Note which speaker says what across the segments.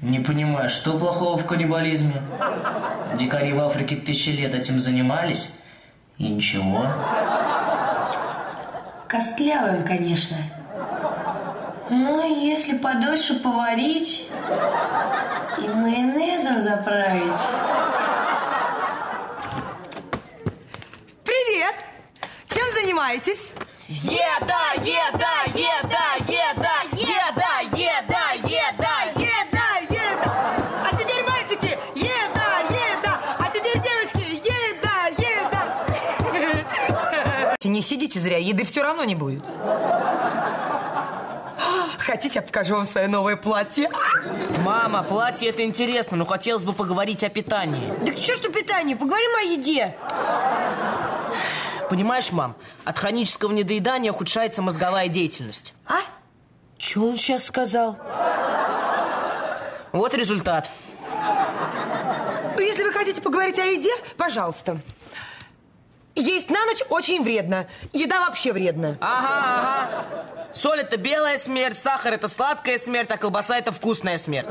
Speaker 1: Не понимаю, что плохого в каннибализме? Дикари в Африке тысячи лет этим занимались, и ничего.
Speaker 2: Костлявый он, конечно. Но если подольше поварить и майонезом заправить...
Speaker 3: Привет! Чем занимаетесь?
Speaker 4: Еда, еда, еда, еда,
Speaker 3: Не сидите зря, еды все равно не будет. Хотите, я покажу вам свое новое платье?
Speaker 4: Мама, платье это интересно, но хотелось бы поговорить о питании.
Speaker 2: Да к черту питанию, поговорим о еде.
Speaker 4: Понимаешь, мам, от хронического недоедания ухудшается мозговая деятельность.
Speaker 3: А? Что он сейчас сказал?
Speaker 4: Вот результат.
Speaker 3: Ну, если вы хотите поговорить о еде, пожалуйста. Есть на ночь очень вредно. Еда вообще вредна.
Speaker 4: Ага, ага. Соль это белая смерть, сахар это сладкая смерть, а колбаса это вкусная смерть.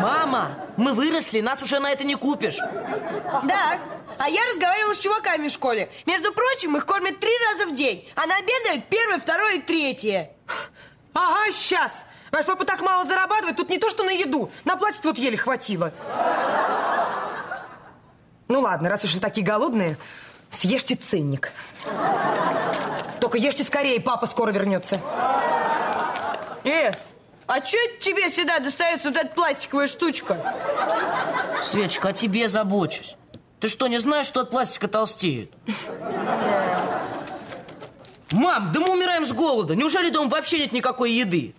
Speaker 4: Мама, мы выросли, нас уже на это не купишь.
Speaker 2: Да, а я разговаривала с чуваками в школе. Между прочим, их кормят три раза в день. А на обед дают первое, второе и третье.
Speaker 3: Ага, сейчас. Ваш папа так мало зарабатывает, тут не то что на еду. На платье вот еле хватило. Ну ладно, раз уж вы такие голодные, съешьте ценник. Только ешьте скорее, папа скоро вернется.
Speaker 2: Э, а что это тебе всегда достается вот эта пластиковая штучка?
Speaker 4: Светочка, о тебе забочусь. Ты что, не знаешь, что от пластика толстеют? Мам, да мы умираем с голода. Неужели дома вообще нет никакой еды?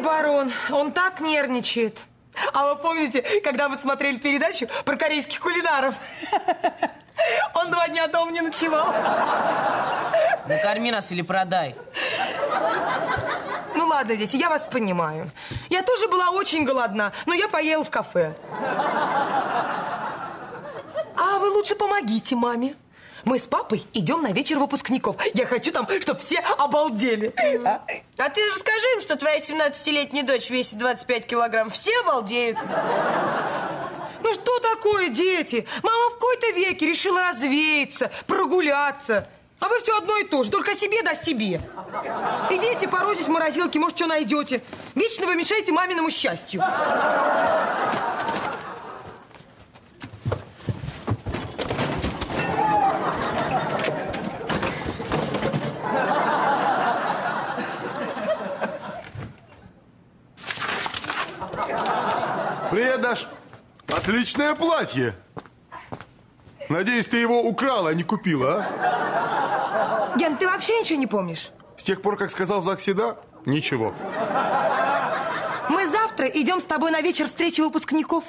Speaker 3: Бедный барон, он так нервничает. А вы помните, когда мы смотрели передачу про корейских кулинаров? Он два дня дома не ночевал.
Speaker 4: Накорми нас или продай.
Speaker 3: Ну ладно, дети, я вас понимаю. Я тоже была очень голодна, но я поела в кафе. А вы лучше помогите маме. Мы с папой идем на вечер выпускников. Я хочу там, чтобы все обалдели. А?
Speaker 2: А ты расскажи им, что твоя 17-летняя дочь весит 25 килограмм. Все обалдеют.
Speaker 3: Ну что такое, дети? Мама в какой-то веке решила развеяться, прогуляться. А вы все одно и то же, только себе да себе. Идите, порозись в морозилке, может, что найдете. Вечно вы мешаете маминому счастью.
Speaker 5: Привет, Даш. Отличное платье. Надеюсь, ты его украла, а не купила, а?
Speaker 3: Ген, ты вообще ничего не помнишь?
Speaker 5: С тех пор, как сказал в ЗАГСе «да», ничего.
Speaker 3: Мы завтра идем с тобой на вечер встречи выпускников.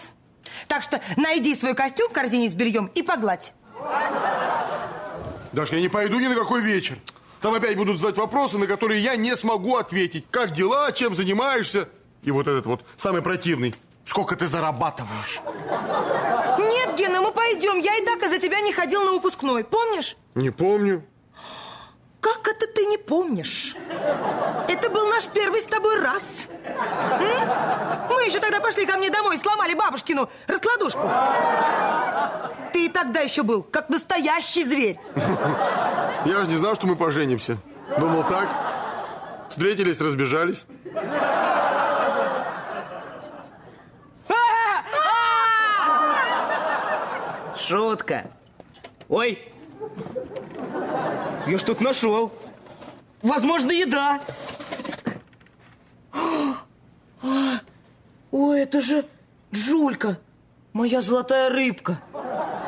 Speaker 3: Так что найди свой костюм в корзине с бельем и погладь.
Speaker 5: Даш, я не пойду ни на какой вечер. Там опять будут задать вопросы, на которые я не смогу ответить. Как дела, чем занимаешься? И вот этот вот самый противный. Сколько ты зарабатываешь?
Speaker 3: Нет, Гена, мы пойдем. Я и так из-за тебя не ходил на выпускной. Помнишь?
Speaker 5: Не помню.
Speaker 3: Как это ты не помнишь? Это был наш первый с тобой раз. М? Мы еще тогда пошли ко мне домой и сломали бабушкину раскладушку. Ты и тогда еще был, как настоящий зверь.
Speaker 5: Я же не знал, что мы поженимся. Думал так. Встретились, разбежались.
Speaker 4: Шутка. Ой. Я что-то нашел. Возможно, еда. Ой, это же Джулька. Моя золотая рыбка.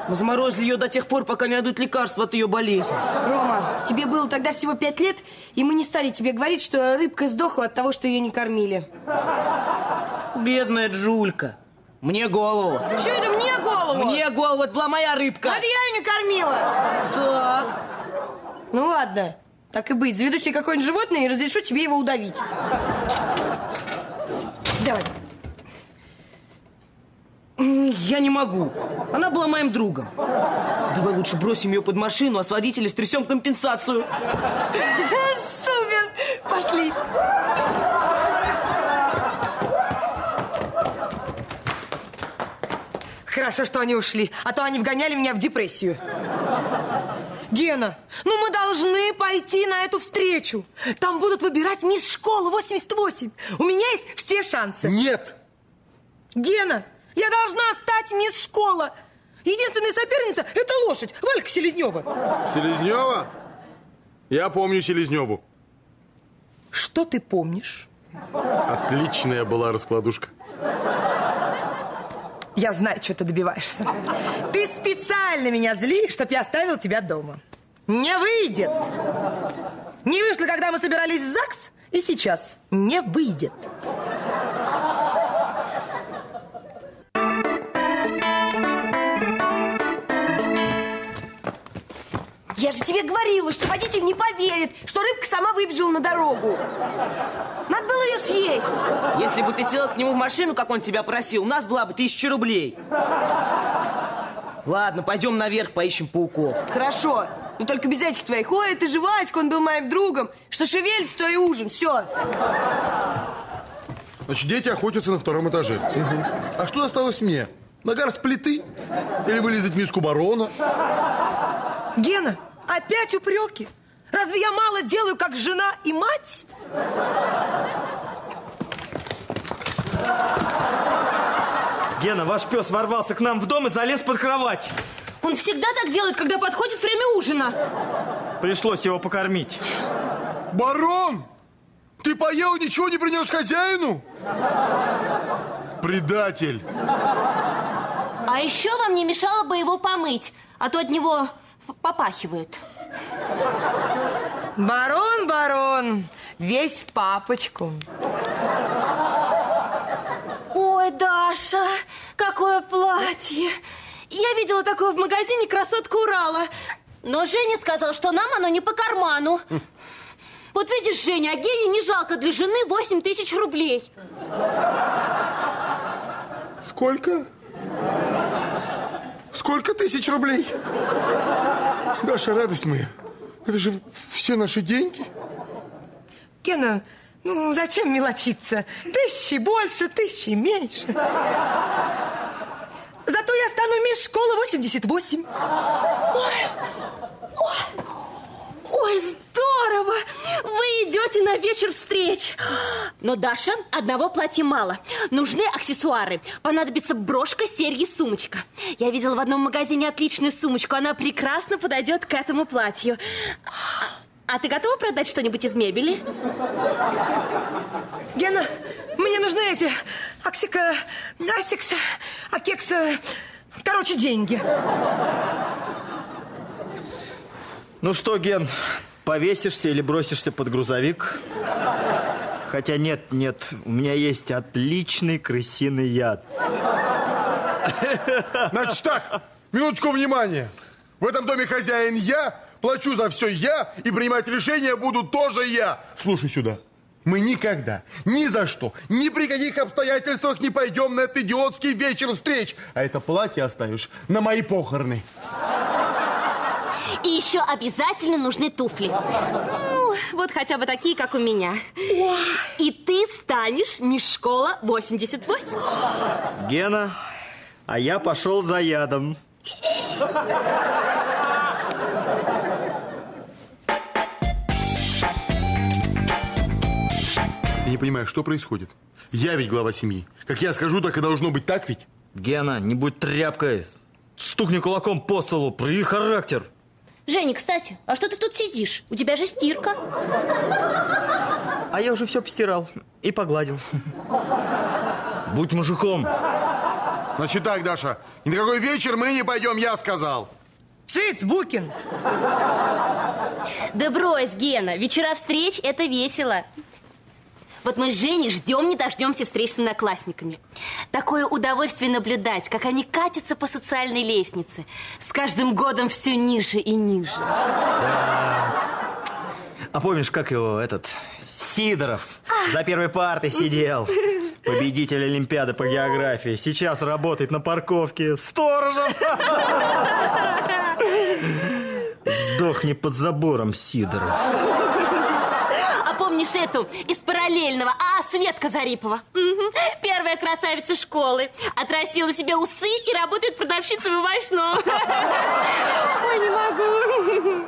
Speaker 4: Мы заморозили ее до тех пор, пока не найдут лекарства от ее болезни.
Speaker 2: Рома, тебе было тогда всего пять лет, и мы не стали тебе говорить, что рыбка сдохла от того, что ее не кормили.
Speaker 4: Бедная Джулька. Мне голову.
Speaker 2: Что это мне голову?
Speaker 4: Мне голову, это была моя рыбка.
Speaker 2: Это я ее не кормила.
Speaker 4: Так.
Speaker 2: Ну ладно, так и быть. Заведу себе какое-нибудь животное и разрешу тебе его удавить.
Speaker 3: Давай.
Speaker 4: Я не могу. Она была моим другом. Давай лучше бросим ее под машину, а с водителя стрясем компенсацию.
Speaker 3: хорошо, что они ушли, а то они вгоняли меня в депрессию. Гена, ну мы должны пойти на эту встречу. Там будут выбирать мисс школы 88. У меня есть все шансы.
Speaker 5: Нет!
Speaker 3: Гена, я должна стать мисс школа. Единственная соперница – это лошадь, Валька Селезнева.
Speaker 5: Селезнева? Я помню Селезневу.
Speaker 3: Что ты помнишь?
Speaker 5: Отличная была раскладушка.
Speaker 3: Я знаю, что ты добиваешься. Ты специально меня злишь, чтоб я оставил тебя дома. Не выйдет. Не вышло, когда мы собирались в ЗАГС, и сейчас не выйдет.
Speaker 2: Я же тебе говорила, что водитель не поверит, что рыбка сама выбежала на дорогу. Надо было ее съесть.
Speaker 4: Если бы ты села к нему в машину, как он тебя просил, у нас была бы тысяча рублей. Ладно, пойдем наверх, поищем пауков.
Speaker 2: Хорошо. Но только без этих твоих. Ой, ты же Васька, он был моим другом. Что шевелится, то и ужин. Все.
Speaker 5: Значит, дети охотятся на втором этаже. Мгм. А что осталось мне? Нагар с плиты? Или вылезать миску барона?
Speaker 3: Гена, опять упреки? Разве я мало делаю, как жена и мать?
Speaker 6: Гена, ваш пес ворвался к нам в дом и залез под кровать.
Speaker 7: Он всегда так делает, когда подходит время ужина.
Speaker 6: Пришлось его покормить.
Speaker 5: Барон! Ты поел и ничего не принес хозяину? Предатель!
Speaker 7: А еще вам не мешало бы его помыть, а то от него попахивает.
Speaker 3: Барон, барон, весь в папочку.
Speaker 7: Ой, Даша, какое платье! Я видела такое в магазине «Красотка Урала». Но Женя сказал, что нам оно не по карману. Вот видишь, Женя, а Гене не жалко для жены 8 тысяч рублей.
Speaker 5: Сколько? Сколько тысяч рублей? Даша, радость моя, это же все наши деньги.
Speaker 3: Гена, ну зачем мелочиться? Тысячи больше, тысячи меньше. Зато я стану мисс школы 88.
Speaker 7: Ой, здорово! Вы идете на вечер встреч. Но, Даша, одного платья мало. Нужны аксессуары. Понадобится брошка, серьги, сумочка. Я видела в одном магазине отличную сумочку. Она прекрасно подойдет к этому платью. А, ты готова продать что-нибудь из мебели?
Speaker 3: Гена, мне нужны эти аксика, асикса, акекса, короче, деньги.
Speaker 6: Ну что, Ген, повесишься или бросишься под грузовик? Хотя нет, нет, у меня есть отличный крысиный яд.
Speaker 5: Значит так, минуточку внимания. В этом доме хозяин я, плачу за все я, и принимать решения буду тоже я. Слушай сюда. Мы никогда, ни за что, ни при каких обстоятельствах не пойдем на этот идиотский вечер встреч. А это платье оставишь на мои похороны.
Speaker 7: И еще обязательно нужны туфли. Ну, вот хотя бы такие, как у меня. И ты станешь мисс школа 88.
Speaker 6: Гена, а я пошел за ядом.
Speaker 5: Я не понимаю, что происходит. Я ведь глава семьи. Как я скажу, так и должно быть, так ведь?
Speaker 6: Гена, не будь тряпкой. Стукни кулаком по столу, прояви характер.
Speaker 7: Женя, кстати, а что ты тут сидишь? У тебя же стирка.
Speaker 6: А я уже все постирал и погладил. Будь мужиком.
Speaker 5: Значит так, Даша, ни на какой вечер мы не пойдем, я сказал.
Speaker 3: Цыц, Букин.
Speaker 7: Да брось, Гена, вечера встреч – это весело. Вот мы с Женей ждем, не дождемся встреч с одноклассниками. Такое удовольствие наблюдать, как они катятся по социальной лестнице. С каждым годом все ниже и ниже.
Speaker 6: А помнишь, как его этот Сидоров за первой партой сидел? Победитель Олимпиады по географии. Сейчас работает на парковке сторожем. Сдохни под забором, Сидоров.
Speaker 7: Помнишь, эту из параллельного? А, Светка Зарипова. Мгм. Первая красавица школы. Отрастила себе усы и работает продавщицей в овощном. Ой, не могу.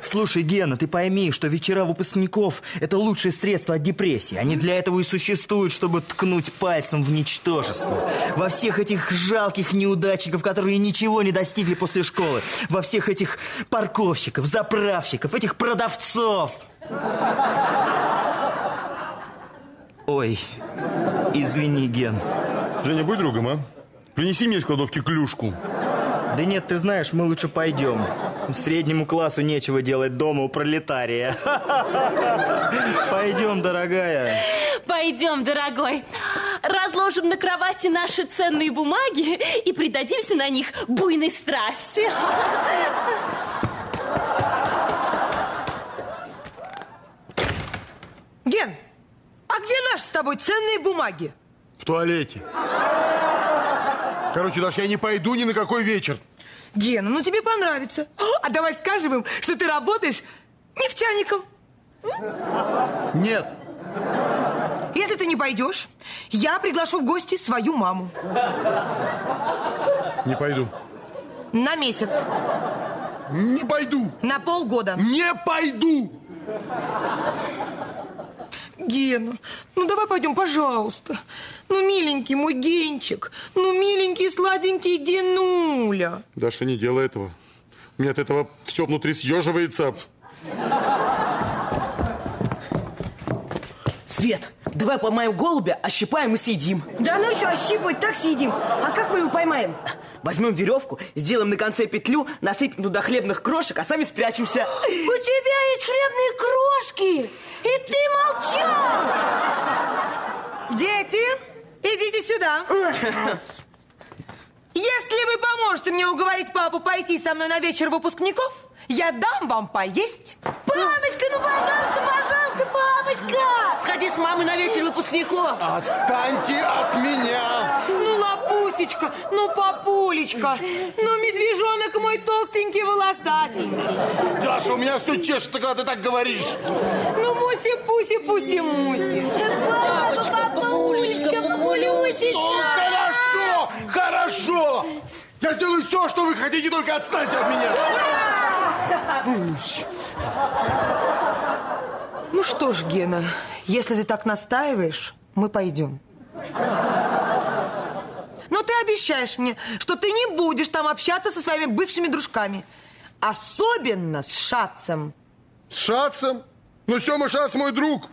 Speaker 6: Слушай, Гена, ты пойми, что вечера выпускников – это лучшее средство от депрессии. Они для этого и существуют, чтобы ткнуть пальцем в ничтожество. Во всех этих жалких неудачников, которые ничего не достигли после школы. Во всех этих парковщиков, заправщиков, этих продавцов. Ой, извини, Ген.
Speaker 5: Женя, будь другом, а? Принеси мне из кладовки клюшку.
Speaker 6: Да нет, ты знаешь, мы лучше пойдем. Среднему классу нечего делать дома у пролетария. Пойдем, дорогая.
Speaker 7: Пойдем, дорогой. Разложим на кровати наши ценные бумаги и предадимся на них буйной страсти.
Speaker 3: Ген, а где наши с тобой ценные бумаги?
Speaker 5: В туалете. Короче, Даш, я не пойду ни на какой вечер.
Speaker 3: Гена, ну тебе понравится. А давай скажем им, что ты работаешь нефтяником.
Speaker 5: Нет.
Speaker 3: Если ты не пойдешь, я приглашу в гости свою маму.
Speaker 5: Не пойду.
Speaker 3: На месяц,
Speaker 5: Не пойду.
Speaker 3: на полгода.
Speaker 5: Не пойду.
Speaker 3: Гена, ну давай пойдем, пожалуйста. Ну, миленький мой Генчик. Ну, миленький сладенький Генуля.
Speaker 5: Даша, не делай этого. У меня от этого все внутри съеживается.
Speaker 4: Свет, давай поймаем голубя, ощипаем и съедим.
Speaker 2: Да ну что, ощипывать, так съедим. А как мы его поймаем?
Speaker 4: Возьмем веревку, сделаем на конце петлю, насыпем туда хлебных крошек, а сами спрячемся.
Speaker 2: У тебя есть хлебные крошки, и ты молчал.
Speaker 3: Дети, идите сюда. Если вы поможете мне уговорить папу пойти со мной на вечер выпускников, я дам вам поесть.
Speaker 2: Папочка, ну пожалуйста, пожалуйста, папочка.
Speaker 4: Сходи с мамой на вечер выпускников.
Speaker 5: Отстаньте от меня.
Speaker 3: Ну, лапусечка, ну, папулечка, ну, медвежонок мой толстенький, волосатенький.
Speaker 5: Даша, у меня все чешется, когда ты так говоришь.
Speaker 3: Ну, муси-пуси, пуси-муси.
Speaker 2: Папочка, папулечка,
Speaker 5: Ну,
Speaker 2: папулюсечка.
Speaker 5: хорошо, хорошо. Я сделаю все, что вы хотите, только отстаньте от меня.
Speaker 3: Ну что ж, Гена, если ты так настаиваешь, мы пойдем. Но ты обещаешь мне, что ты не будешь там общаться со своими бывшими дружками. Особенно с Шацем.
Speaker 5: С Шацем? Ну, Сема Шац мой друг.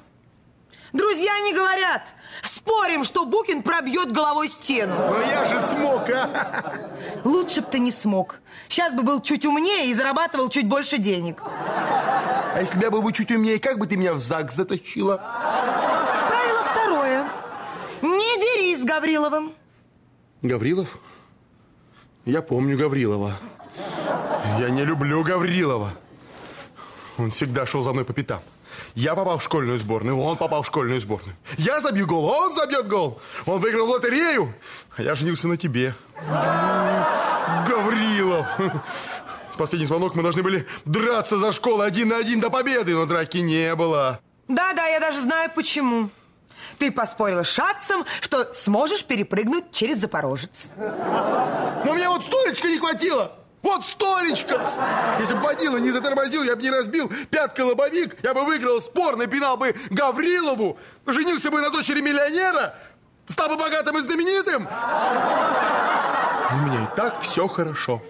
Speaker 3: Друзья не говорят. Спорим, что Букин пробьет головой стену.
Speaker 5: Но я же смог, а.
Speaker 3: Лучше бы ты не смог. Сейчас бы был чуть умнее и зарабатывал чуть больше денег.
Speaker 5: А если бы я был бы чуть умнее, как бы ты меня в ЗАГС затащила?
Speaker 3: Правило второе. Не дерись с Гавриловым.
Speaker 5: Гаврилов? Я помню Гаврилова. Я не люблю Гаврилова. Он всегда шел за мной по пятам. Я попал в школьную сборную, он попал в школьную сборную. Я забью гол, он забьет гол. Он выиграл в лотерею, а я женился на тебе. Гаврилов. Последний звонок, мы должны были драться за школу один на один до победы, но драки не было.
Speaker 3: Да-да, я даже знаю почему. Ты поспорила с Шацем, что сможешь перепрыгнуть через Запорожец.
Speaker 5: Но мне вот столечка не хватило. Вот столечко! Если бы водила не затормозил, я бы не разбил пяткой лобовик, я бы выиграл спор, напинал бы Гаврилову, женился бы на дочери миллионера, стал бы богатым и знаменитым. У меня и так все хорошо.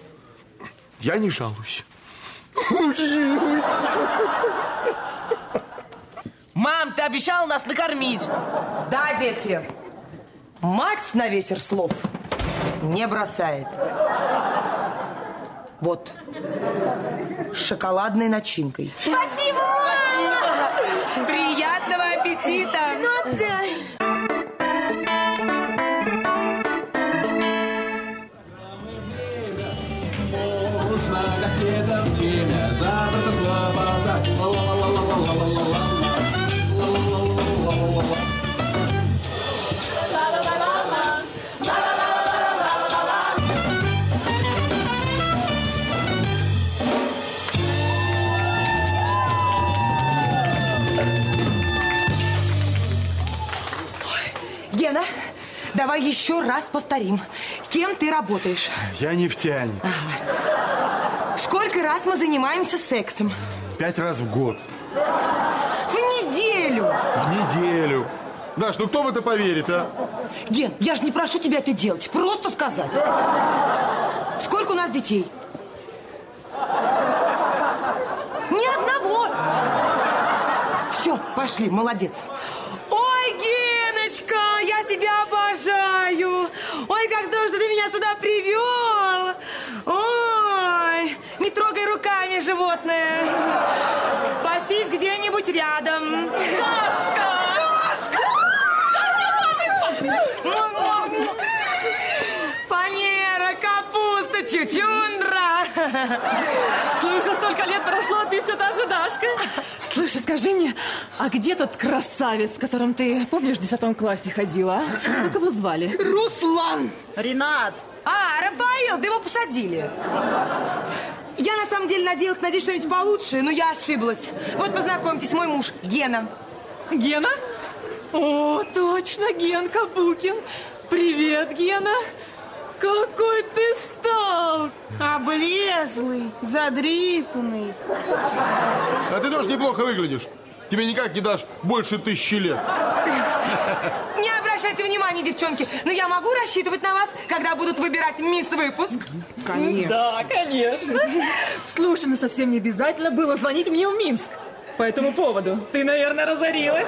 Speaker 5: Я не жалуюсь.
Speaker 4: Мам, ты обещала нас накормить.
Speaker 3: Да, дети. Мать на ветер слов не бросает. Вот. С шоколадной начинкой.
Speaker 2: Спасибо, мама.
Speaker 3: Приятного аппетита!
Speaker 2: Ну, отдай.
Speaker 8: Газета в теме, завтра слобода.
Speaker 3: Давай еще раз повторим. Кем ты работаешь?
Speaker 5: Я нефтяник.
Speaker 3: Сколько раз мы занимаемся сексом?
Speaker 5: Пять раз в год.
Speaker 3: В неделю!
Speaker 5: В неделю. Даш, ну кто в это поверит, а?
Speaker 3: Ген, я же не прошу тебя это делать, просто сказать. Сколько у нас детей? Ни одного. Все, пошли, молодец. Ой, Геночка, я тебя обожаю. Ой, как здорово, что ты меня сюда привел. Ой, не трогай руками животное. Пасись где-нибудь рядом. Дашка! Фанера, капуста, чучундра.
Speaker 9: Слушай, столько лет прошло, а ты все та же Дашка. Слушай, скажи мне, а где тот красавец, с которым ты, помнишь, в 10 классе ходила? а? Как его звали?
Speaker 3: Руслан!
Speaker 4: Ренат!
Speaker 3: А, Рафаил, да его посадили. Я на самом деле надеялась найти что-нибудь получше, но я ошиблась. Вот познакомьтесь, мой муж Гена.
Speaker 9: Гена? О, точно, Генка Букин. Привет, Гена. Какой ты стал!
Speaker 3: Облезлый, задрипанный.
Speaker 5: А ты тоже неплохо выглядишь. Тебе никак не дашь больше тысячи лет.
Speaker 3: Не обращайте внимания, девчонки, но я могу рассчитывать на вас, когда будут выбирать мисс-выпуск?
Speaker 9: Да, конечно. Слушай, ну совсем не обязательно было звонить мне в Минск. По этому поводу. Ты, наверное, разорилась.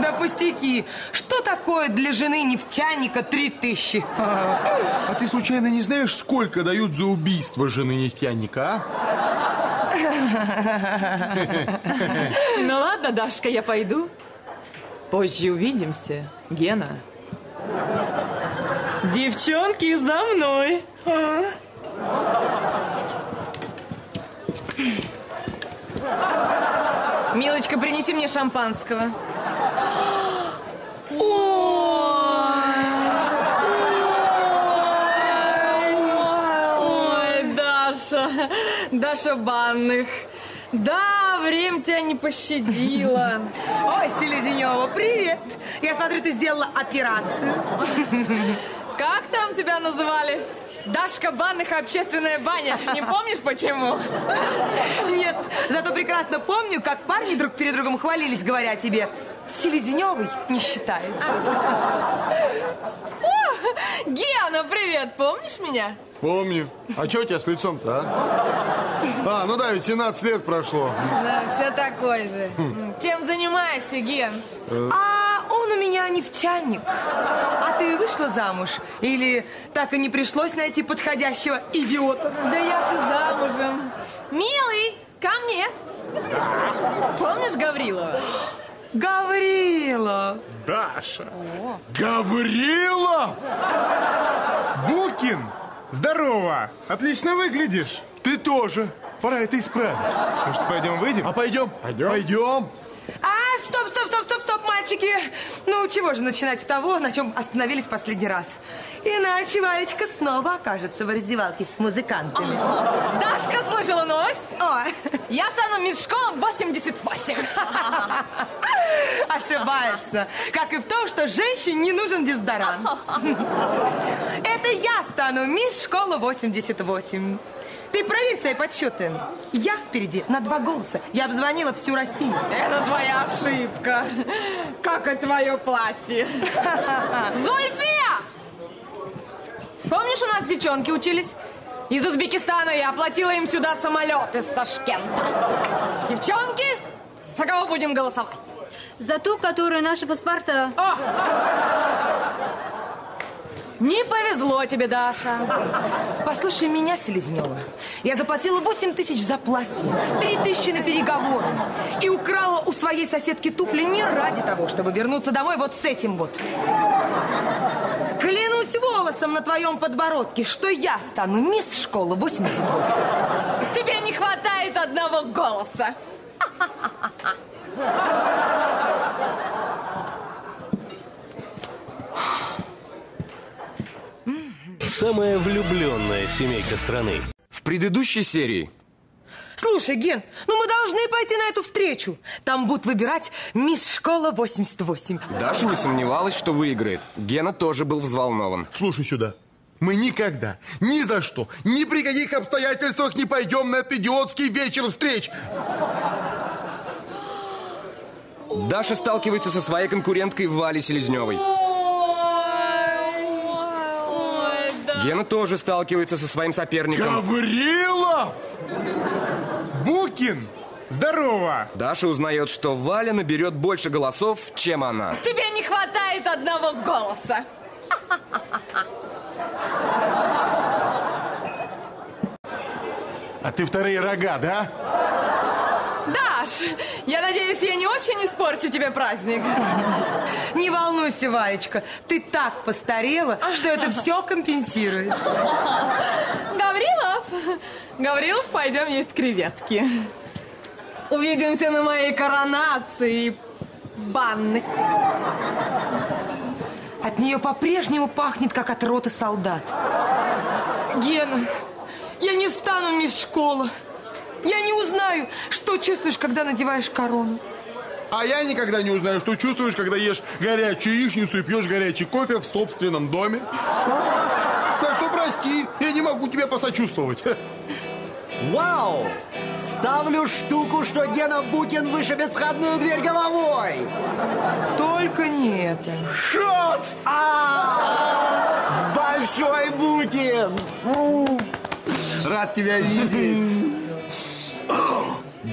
Speaker 3: Да пустяки. Что такое для жены нефтяника три тысячи?
Speaker 5: А ты случайно не знаешь, сколько дают за убийство жены нефтяника, а?
Speaker 9: Ну ладно, Дашка, я пойду. Позже увидимся, Гена. Девчонки, за мной.
Speaker 2: Милочка, принеси мне шампанского. Даша Банных. Да, время тебя не пощадило.
Speaker 3: Ой, Селезнева, привет. Я смотрю, ты сделала операцию.
Speaker 2: Как там тебя называли? Дашка Банных общественная баня. Не помнишь почему?
Speaker 3: Нет, зато прекрасно помню, как парни друг перед другом хвалились, говоря тебе, Селезневой не считается.
Speaker 2: Гена, привет, помнишь меня?
Speaker 5: Помню. А что у тебя с лицом-то, а? А, ну да, ведь 17 лет прошло.
Speaker 2: Да, все такой же. Чем занимаешься, Ген?
Speaker 3: А он у меня нефтяник. А ты вышла замуж? Или так и не пришлось найти подходящего идиота?
Speaker 2: Да я-то замужем. Милый, ко мне. Помнишь Гаврилова?
Speaker 3: Гаврила!
Speaker 5: Даша! Гаврилов! Букин! Здорово! Отлично выглядишь. Ты тоже. Пора это исправить. Может, пойдем выйдем? А пойдем? Пойдем. Пойдем.
Speaker 3: А, стоп, стоп, стоп, стоп, стоп, мальчики! Ну, чего же начинать с того, на чем остановились последний раз? Иначе Валечка снова окажется в раздевалке с музыкантами.
Speaker 2: Дашка слышала новость?
Speaker 3: Ой,
Speaker 2: Я стану мисс школа 88.
Speaker 3: ошибаешься. Как и в том, что женщине не нужен дезодорант. Это я стану мисс школа 88. Ты проверь свои подсчеты. Я впереди на два голоса. Я обзвонила всю Россию.
Speaker 2: Это твоя ошибка. Как и твое платье. Зульфия! Помнишь, у нас девчонки учились? Из Узбекистана я оплатила им сюда самолет из Ташкента. Девчонки, за кого будем голосовать?
Speaker 7: За ту, которая наши паспорта.
Speaker 2: Не повезло тебе, Даша.
Speaker 3: Послушай меня, Селезнева. Я заплатила 8 тысяч за платье, 3 тысячи на переговоры. И украла у своей соседки туфли не ради того, чтобы вернуться домой вот с этим вот. Клянусь волосом на твоем подбородке, что я стану мисс школы 88.
Speaker 2: Тебе не хватает одного голоса.
Speaker 10: Самая влюбленная семейка страны.
Speaker 11: В предыдущей серии
Speaker 3: Слушай, Ген, ну мы должны пойти на эту встречу. Там будут выбирать мисс школа 88.
Speaker 11: Даша не сомневалась, что выиграет. Гена тоже был взволнован.
Speaker 5: Слушай сюда. Мы никогда, ни за что, ни при каких обстоятельствах не пойдем на этот идиотский вечер встреч.
Speaker 11: Даша сталкивается со своей конкуренткой Валей Селезневой. Гена тоже сталкивается со своим соперником.
Speaker 5: Гаврилов! Букин! Здорово!
Speaker 11: Даша узнает, что Валя наберет больше голосов, чем она.
Speaker 2: Тебе не хватает одного голоса.
Speaker 5: А ты вторые рога, да?
Speaker 2: Даш, я надеюсь, я не очень испорчу тебе праздник.
Speaker 3: Не волнуйся, Валечка, ты так постарела, что это все компенсирует.
Speaker 2: Гаврилов, Гаврилов, пойдем есть креветки. Увидимся на моей коронации банны.
Speaker 3: От нее по-прежнему пахнет, как от роты солдат. Гена, я не стану мисс школа. Я не узнаю, что чувствуешь, когда надеваешь корону.
Speaker 5: А я никогда не узнаю, что чувствуешь, когда ешь горячую яичницу и пьешь горячий кофе в собственном доме. Так что прости, я не могу тебе посочувствовать.
Speaker 12: Вау! Ставлю штуку, что Гена Букин вышибет входную дверь головой!
Speaker 3: Только не это.
Speaker 12: Шот! А! Большой Букин! Рад тебя видеть!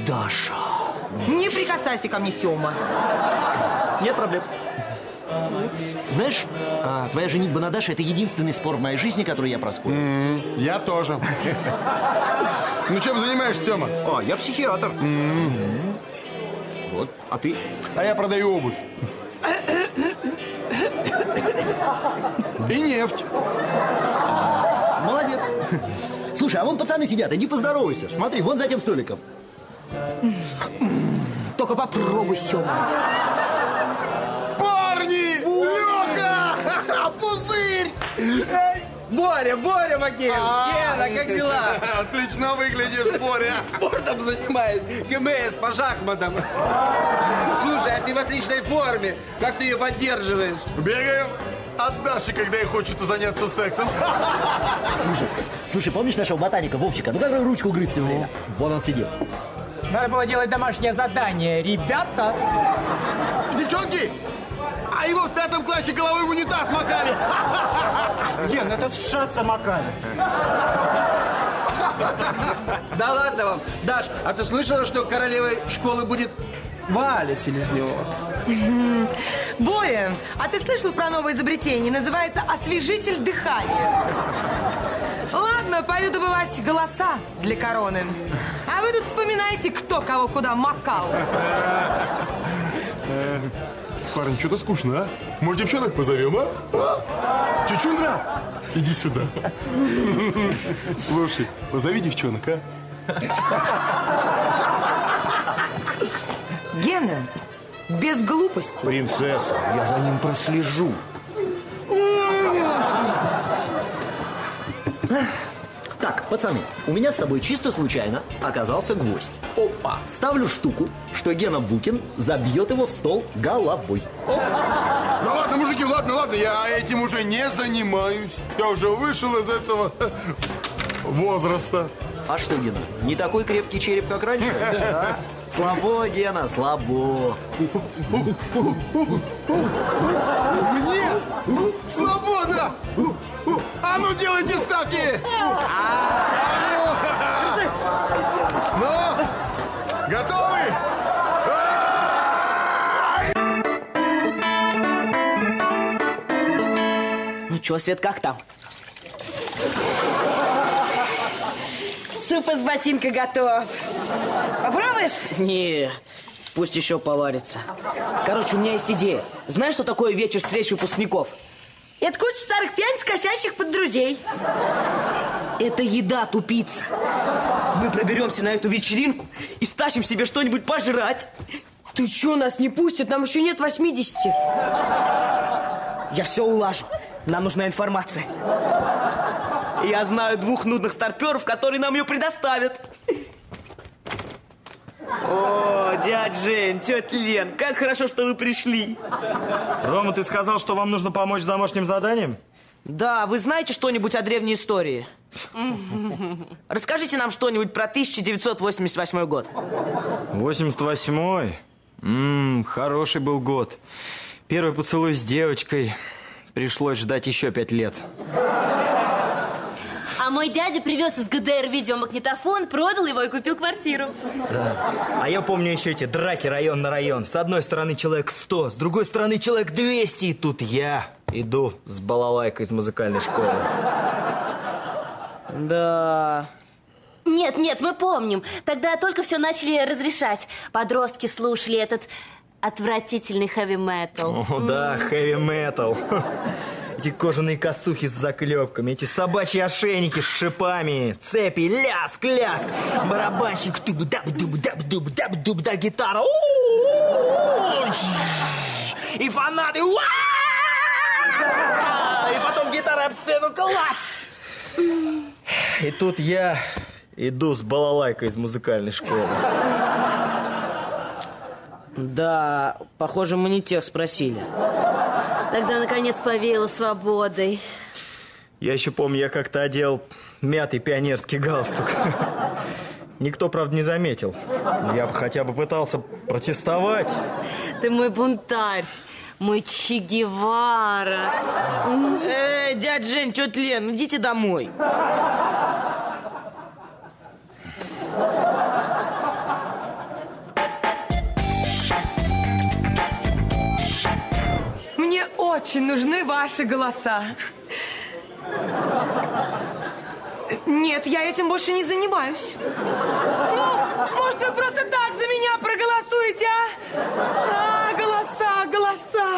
Speaker 12: Даша!
Speaker 3: Не прикасайся ко мне, Сема.
Speaker 12: Нет проблем. Знаешь, а, твоя женитьба на Даше – это единственный спор в моей жизни, который я проспорил.
Speaker 5: Я тоже. Ну, чем занимаешься, Сема?
Speaker 12: А, я психиатр. Вот, а ты?
Speaker 5: А я продаю обувь. И нефть.
Speaker 12: Молодец. Слушай, а вон пацаны сидят, иди поздоровайся. Смотри, вон за тем столиком.
Speaker 3: Только попробуй, Сема.
Speaker 5: Парни! Леха! Пузырь!
Speaker 4: Боря, Боря Макеев! Гена, как дела?
Speaker 5: Отлично выглядишь, Боря.
Speaker 4: Спортом занимаюсь, КМС по шахматам. Слушай, а ты в отличной форме. Как ты ее поддерживаешь?
Speaker 5: Бегаем от Даши, когда ей хочется заняться сексом.
Speaker 12: Слушай, помнишь нашего ботаника Вовчика? Ну, который ручку грыз все время? Вон он сидит.
Speaker 13: Надо было делать домашнее задание. Ребята,
Speaker 5: Девчонки, а его в пятом классе головой в унитаз макали.
Speaker 13: Ген, этот шат макали.
Speaker 4: Да ладно вам. Даш, а ты слышала, что королевой школы будет Валя Селезнева?
Speaker 3: Боря, а ты слышал про новое изобретение? Называется освежитель дыхания. Ладно, пойду добывать голоса для короны. А вы тут вспоминайте, кто кого куда макал.
Speaker 5: Парень, что-то скучно, а? Может, девчонок позовем, а? а? Чучундра, иди сюда. Слушай, позови девчонок, а?
Speaker 3: Гена, без глупости.
Speaker 12: Принцесса, я за ним прослежу. Так, пацаны, у меня с собой чисто случайно оказался гвоздь.
Speaker 4: Опа!
Speaker 12: Ставлю штуку, что Гена Букин забьет его в стол головой.
Speaker 5: Ну ладно, мужики, ладно, ладно, я этим уже не занимаюсь. Я уже вышел из этого возраста.
Speaker 12: А что, Гена, не такой крепкий череп, как раньше? Слабо, Гена, слабо.
Speaker 5: Мне? Свобода! А ну, делайте ставки! Ну! Готовы?
Speaker 4: Ну чё, Свет, как там?
Speaker 7: Суп из ботинка готов. Попробуешь?
Speaker 4: Не, пусть еще поварится. Короче, у меня есть идея. Знаешь, что такое вечер встреч выпускников?
Speaker 7: Это куча старых пьяниц, косящих под друзей.
Speaker 4: Это еда, тупица. Мы проберемся на эту вечеринку и стащим себе что-нибудь пожрать.
Speaker 7: Ты чё, нас не пустят? Нам еще нет 80.
Speaker 4: Я все улажу. Нам нужна информация. Я знаю двух нудных старперов, которые нам ее предоставят.
Speaker 6: О, дядь Жень, тетя Лен, как хорошо, что вы пришли. Рома, ты сказал, что вам нужно помочь с домашним заданием?
Speaker 4: Да, вы знаете что-нибудь о древней истории? Расскажите нам что-нибудь про 1988 год.
Speaker 6: 88-й? Ммм, хороший был год. Первый поцелуй с девочкой. Пришлось ждать еще пять лет.
Speaker 7: Мой дядя привез из ГДР видеомагнитофон, продал его и купил квартиру.
Speaker 6: Да. А я помню еще эти драки район на район. С одной стороны человек 100, с другой стороны человек 200. И тут я иду с балалайкой из музыкальной школы.
Speaker 4: Да.
Speaker 7: Нет, нет, мы помним. Тогда только все начали разрешать. Подростки слушали этот отвратительный хэви-метал.
Speaker 6: О, да, хэви-метал. Эти кожаные косухи с заклепками, эти собачьи ошейники с шипами, цепи, лязг, лязг, барабанщик, туб даб дуб даб дуб даб дуб да гитара. И фанаты. И потом гитара об сцену клац. И тут я иду с балалайкой из музыкальной школы.
Speaker 4: Да, похоже, мы не тех спросили.
Speaker 7: Тогда, наконец, повеяло свободой.
Speaker 6: Я еще помню, я как-то одел мятый пионерский галстук. Никто, правда, не заметил. Но я бы хотя бы пытался протестовать.
Speaker 7: Ты мой бунтарь, мой Че Гевара.
Speaker 4: Эй, дядь Жень, тетя Лен, идите домой.
Speaker 3: Очень нужны ваши голоса. Нет, я этим больше не занимаюсь. Ну, может, вы просто так за меня проголосуете, а? А, голоса, голоса.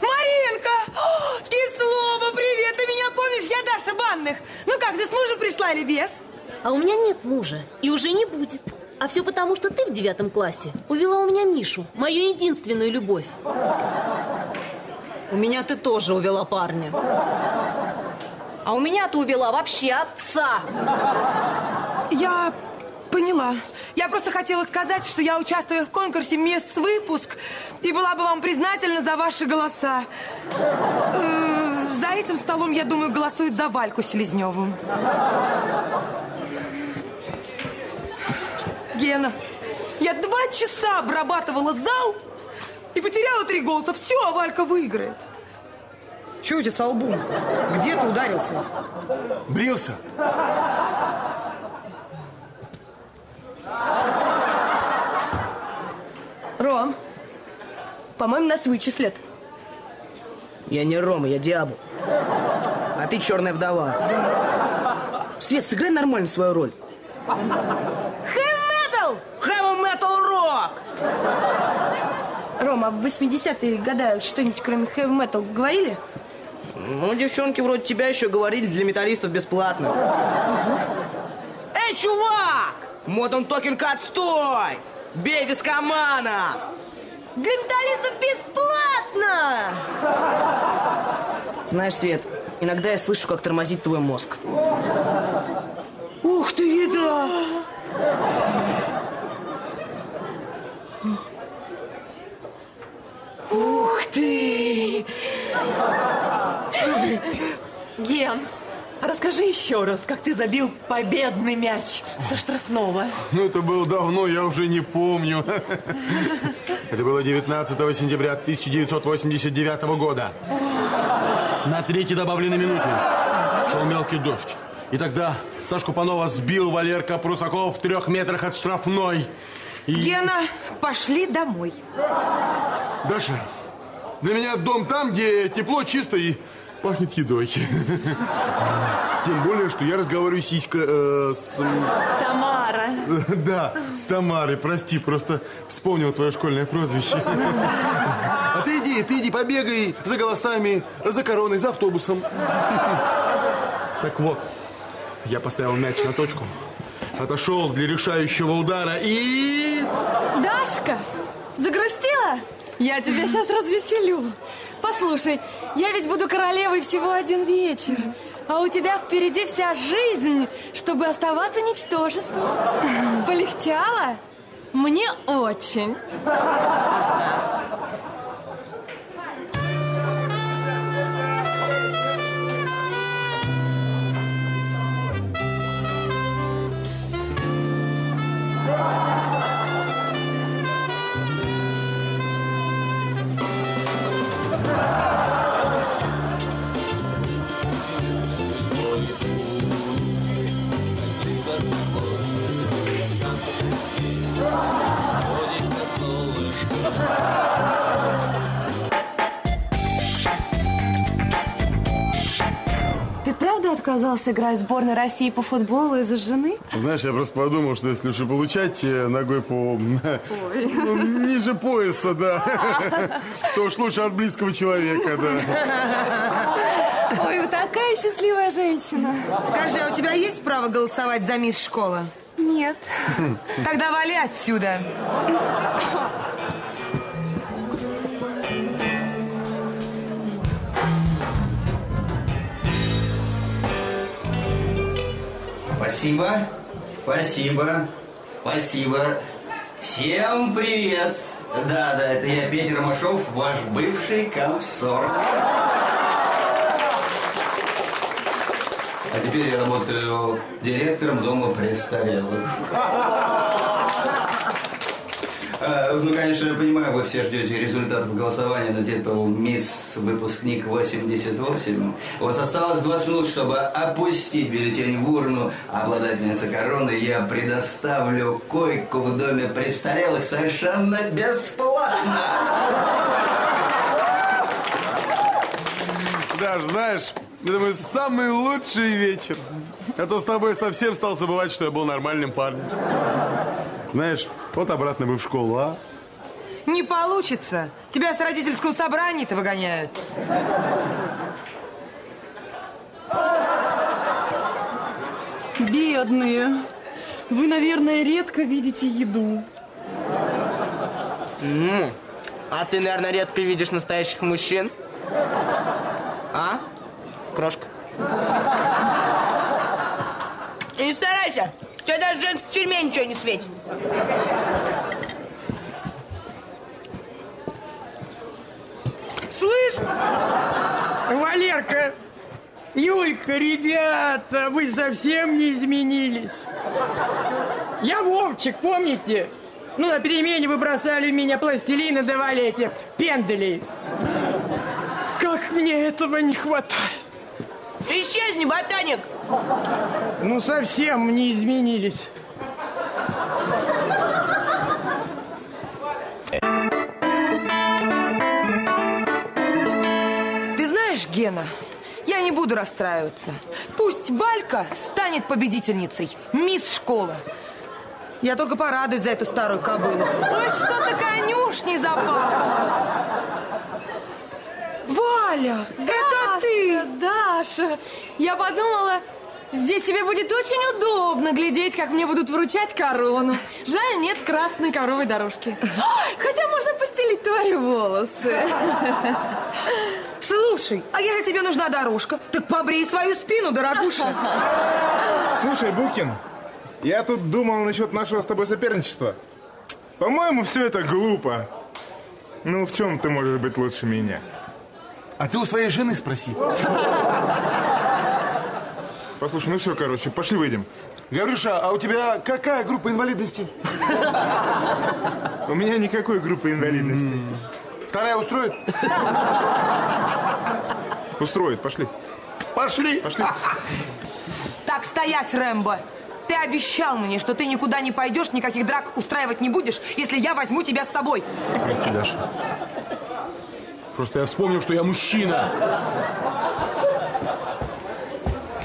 Speaker 3: Маринка! О, Кислова, привет! Ты меня помнишь? Я Даша Банных. Ну как, ты с мужем пришла или без?
Speaker 7: А у меня нет мужа. И уже не будет. А все потому, что ты в девятом классе увела у меня Мишу, мою единственную любовь.
Speaker 2: У меня ты тоже увела парня. А у меня ты увела вообще отца.
Speaker 3: Я поняла. Я просто хотела сказать, что я участвую в конкурсе «Месс выпуск» и была бы вам признательна за ваши голоса. Э, За этим столом, я думаю, голосуют за Вальку Селезневу. Гена, я два часа обрабатывала зал и потеряла три голоса. Все, а Валька выиграет. Чего у тебя со лбом? Где ты ударился?
Speaker 5: Брился?
Speaker 3: Ром, по-моему, нас вычислят.
Speaker 4: Я не Рома, я Диабол. А ты черная вдова. Свет, сыграй нормально свою роль.
Speaker 7: Хэви-метал!
Speaker 4: Хэви-метал рок!
Speaker 14: Рома, а в 80-е годы что-нибудь кроме хэви-метал говорили?
Speaker 4: Ну, девчонки вроде тебя еще говорили для металлистов бесплатно. Эй, чувак! Модон Токинг, отстой! Бей дискоманов!
Speaker 7: Для металлистов бесплатно!
Speaker 4: Знаешь, Свет, иногда я слышу, как тормозит твой мозг. Ух ты, еда!
Speaker 9: Ух ты! Ген, расскажи еще раз, как ты забил победный мяч со штрафного.
Speaker 5: Ну, это было давно, я уже не помню. Это было 19 сентября 1989 года. На третьей добавленной минуте шел мелкий дождь. И тогда Сашку Панова сбил Валерка Прусаков в трех метрах от штрафной. И...
Speaker 3: Гена, пошли домой.
Speaker 5: Даша, для меня дом там, где тепло, чисто и пахнет едой. Тем более, что я разговариваю сиська э, с...
Speaker 9: Тамара.
Speaker 5: Да, Тамары, прости, просто вспомнил твое школьное прозвище. А ты иди, ты иди, побегай за голосами, за короной, за автобусом. Так вот, я поставил мяч на точку, отошел для решающего удара и...
Speaker 2: Дашка, загрустила? Я тебя сейчас развеселю. Послушай, я ведь буду королевой всего один вечер. А у тебя впереди вся жизнь, чтобы оставаться ничтожеством. Полегчало? Мне очень. Ты отказался играть в сборной России по футболу из-за жены?
Speaker 5: Знаешь, я просто подумал, что если лучше получать э, ногой по... ну, ниже пояса, да, то уж лучше от близкого человека, да.
Speaker 14: Ой, вы такая счастливая женщина.
Speaker 3: Скажи, а у тебя есть право голосовать за мисс школа?
Speaker 14: Нет.
Speaker 3: Тогда вали отсюда.
Speaker 15: Спасибо, спасибо, спасибо. Всем привет. Да, да, это я, Петя Ромашов, ваш бывший комсорг. А теперь я работаю директором дома престарелых. А, Ну, конечно, я понимаю, вы все ждете результатов голосования на титул «Мисс Выпускник 88». У вас осталось 20 минут, чтобы опустить бюллетень в урну. Обладательница короны я предоставлю койку в доме престарелых совершенно бесплатно.
Speaker 5: Даш, знаешь, это мой самый лучший вечер. А то с тобой совсем стал забывать, что я был нормальным парнем. Знаешь, вот обратно бы в школу, а?
Speaker 3: Не получится. Тебя с родительского собрания-то выгоняют.
Speaker 9: Бедные. Вы, наверное, редко видите еду.
Speaker 4: М, А ты, наверное, редко видишь настоящих мужчин? А? Крошка.
Speaker 14: И не старайся. Тебе даже в женской тюрьме ничего не светит.
Speaker 13: Слышь, Валерка, Юлька, ребята, вы совсем не изменились. Я Вовчик, помните? Ну, на перемене вы бросали в меня пластилины, давали эти пенделей. Как мне этого не хватает.
Speaker 14: Исчезни, ботаник.
Speaker 13: Ну, совсем не изменились.
Speaker 3: Ты знаешь, Гена, я не буду расстраиваться. Пусть Валька станет победительницей, мисс школа. Я только порадуюсь за эту старую кобылу. Ой, что-то конюшни запахло. Валя, это ты!
Speaker 2: Даша, я подумала, здесь тебе будет очень удобно глядеть, как мне будут вручать корону. Жаль, нет красной коровой дорожки. Хотя можно постелить твои волосы.
Speaker 3: Слушай, а если тебе нужна дорожка, так побрей свою спину, дорогуша.
Speaker 16: Слушай, Букин, я тут думал насчет нашего с тобой соперничества. По-моему, все это глупо. Ну, в чем ты можешь быть лучше меня?
Speaker 5: А ты у своей жены спроси.
Speaker 16: Послушай, ну все, короче, пошли выйдем.
Speaker 5: Гаврюша, а у тебя какая группа инвалидности?
Speaker 16: У меня никакой группы инвалидности.
Speaker 5: Вторая устроит?
Speaker 16: Устроит, пошли.
Speaker 5: Пошли.
Speaker 16: Пошли.
Speaker 3: Так стоять, Рэмбо. Ты обещал мне, что ты никуда не пойдешь, никаких драк устраивать не будешь, если я возьму тебя с собой.
Speaker 5: Прости, Даша. Просто я вспомнил, что я мужчина.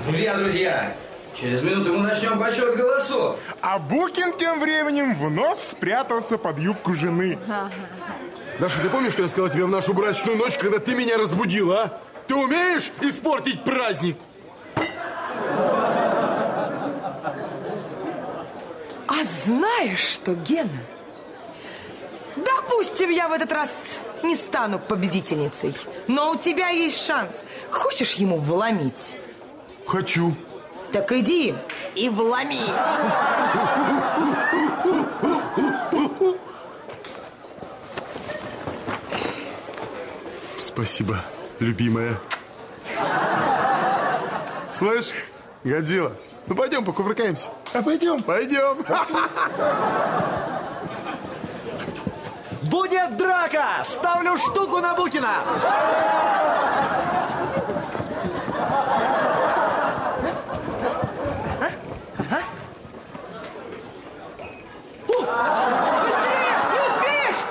Speaker 15: Друзья, друзья, через минуту мы начнем подсчет голосов.
Speaker 16: А Букин тем временем вновь спрятался под юбку жены.
Speaker 5: Даша, ты помнишь, что я сказал тебе в нашу брачную ночь, когда ты меня разбудила, а? Ты умеешь испортить праздник?
Speaker 3: А знаешь что, Гена? Допустим, я в этот раз не стану победительницей. Но у тебя есть шанс. Хочешь ему вломить?
Speaker 5: Хочу.
Speaker 3: Так иди и вломи.
Speaker 5: Спасибо, любимая. Слышь, Годзилла, ну пойдем покувыркаемся. А пойдем, пойдем.
Speaker 12: Будет драка! Ставлю штуку на Букина!
Speaker 3: Быстрее! Не успеешь!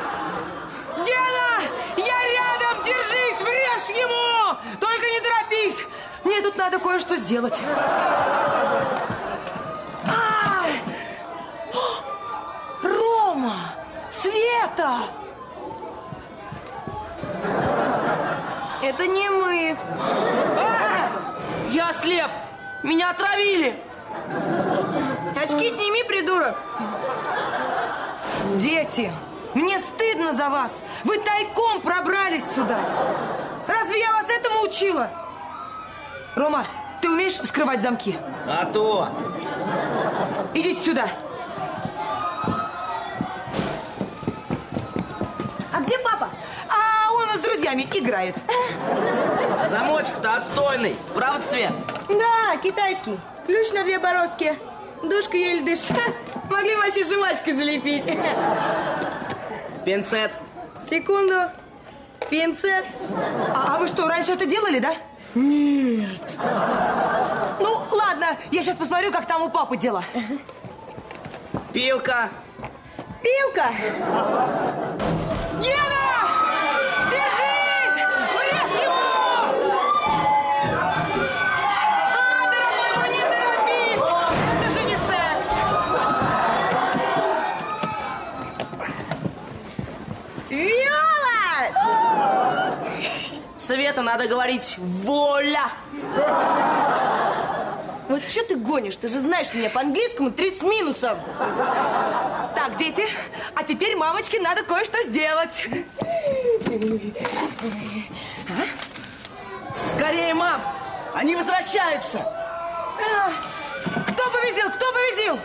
Speaker 3: Гена! Я рядом! Держись! Врежь ему! Только не торопись! Мне тут надо кое-что сделать. О! Рома! Света!
Speaker 14: Это не мы.
Speaker 4: Я слеп! Меня отравили!
Speaker 14: Очки сними, придурок.
Speaker 3: Дети, мне стыдно за вас. Вы тайком пробрались сюда. Разве я вас этому учила? Рома, ты умеешь вскрывать замки?
Speaker 4: А то!
Speaker 3: Идите сюда.
Speaker 14: А где папа?
Speaker 3: А он с друзьями играет.
Speaker 4: Замочек-то отстойный. Правда, Свет?
Speaker 14: Да, китайский. Ключ на две бороздки. Душка еле дышит. Могли вообще жвачкой залепить.
Speaker 4: Пинцет.
Speaker 14: Секунду. Пинцет.
Speaker 3: А, а вы что, раньше это делали, да?
Speaker 14: Нет.
Speaker 3: Ну, ладно, я сейчас посмотрю, как там у папы дела.
Speaker 4: Пилка.
Speaker 14: Пилка.
Speaker 4: Света надо говорить воля.
Speaker 14: Вот что ты гонишь? Ты же знаешь меня по-английскому три с минусом.
Speaker 3: Так, дети, а теперь мамочке надо кое-что сделать.
Speaker 4: Скорее, мам! Они возвращаются!
Speaker 3: А, Кто победил? Кто победил?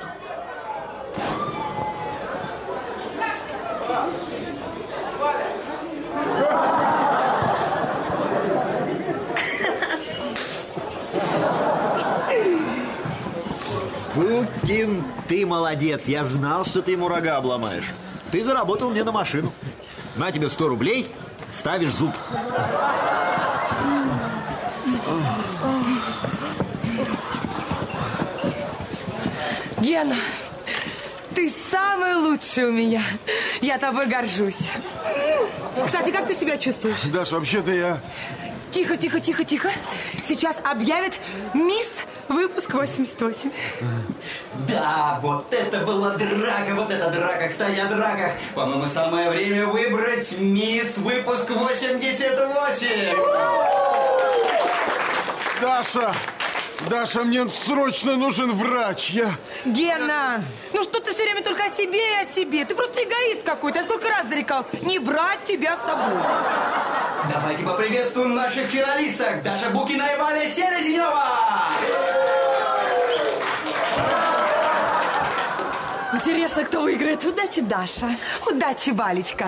Speaker 12: Букин, ты молодец. Я знал, что ты ему рога обломаешь. Ты заработал мне на машину. На тебе 100 рублей, ставишь зуб.
Speaker 3: Гена, ты самый лучший у меня. Я тобой горжусь. Кстати, как ты себя чувствуешь?
Speaker 5: Даш, вообще-то я...
Speaker 3: Тихо, тихо, тихо, тихо. Сейчас объявят мисс выпуск 88.
Speaker 15: Да, вот это была драка, вот эта драка. Кстати, о драках. По-моему, самое время выбрать мисс выпуск 88.
Speaker 5: Даша! Даша, мне срочно нужен врач. Я...
Speaker 3: Гена, ну что ты все время только о себе и о себе? Ты просто эгоист какой-то. Я сколько раз зарекал не брать тебя с собой.
Speaker 15: Давайте поприветствуем наших финалисток. Даша Букина и Валя Селезнева.
Speaker 2: Интересно, кто выиграет? Удачи, Даша.
Speaker 3: Удачи, Валечка.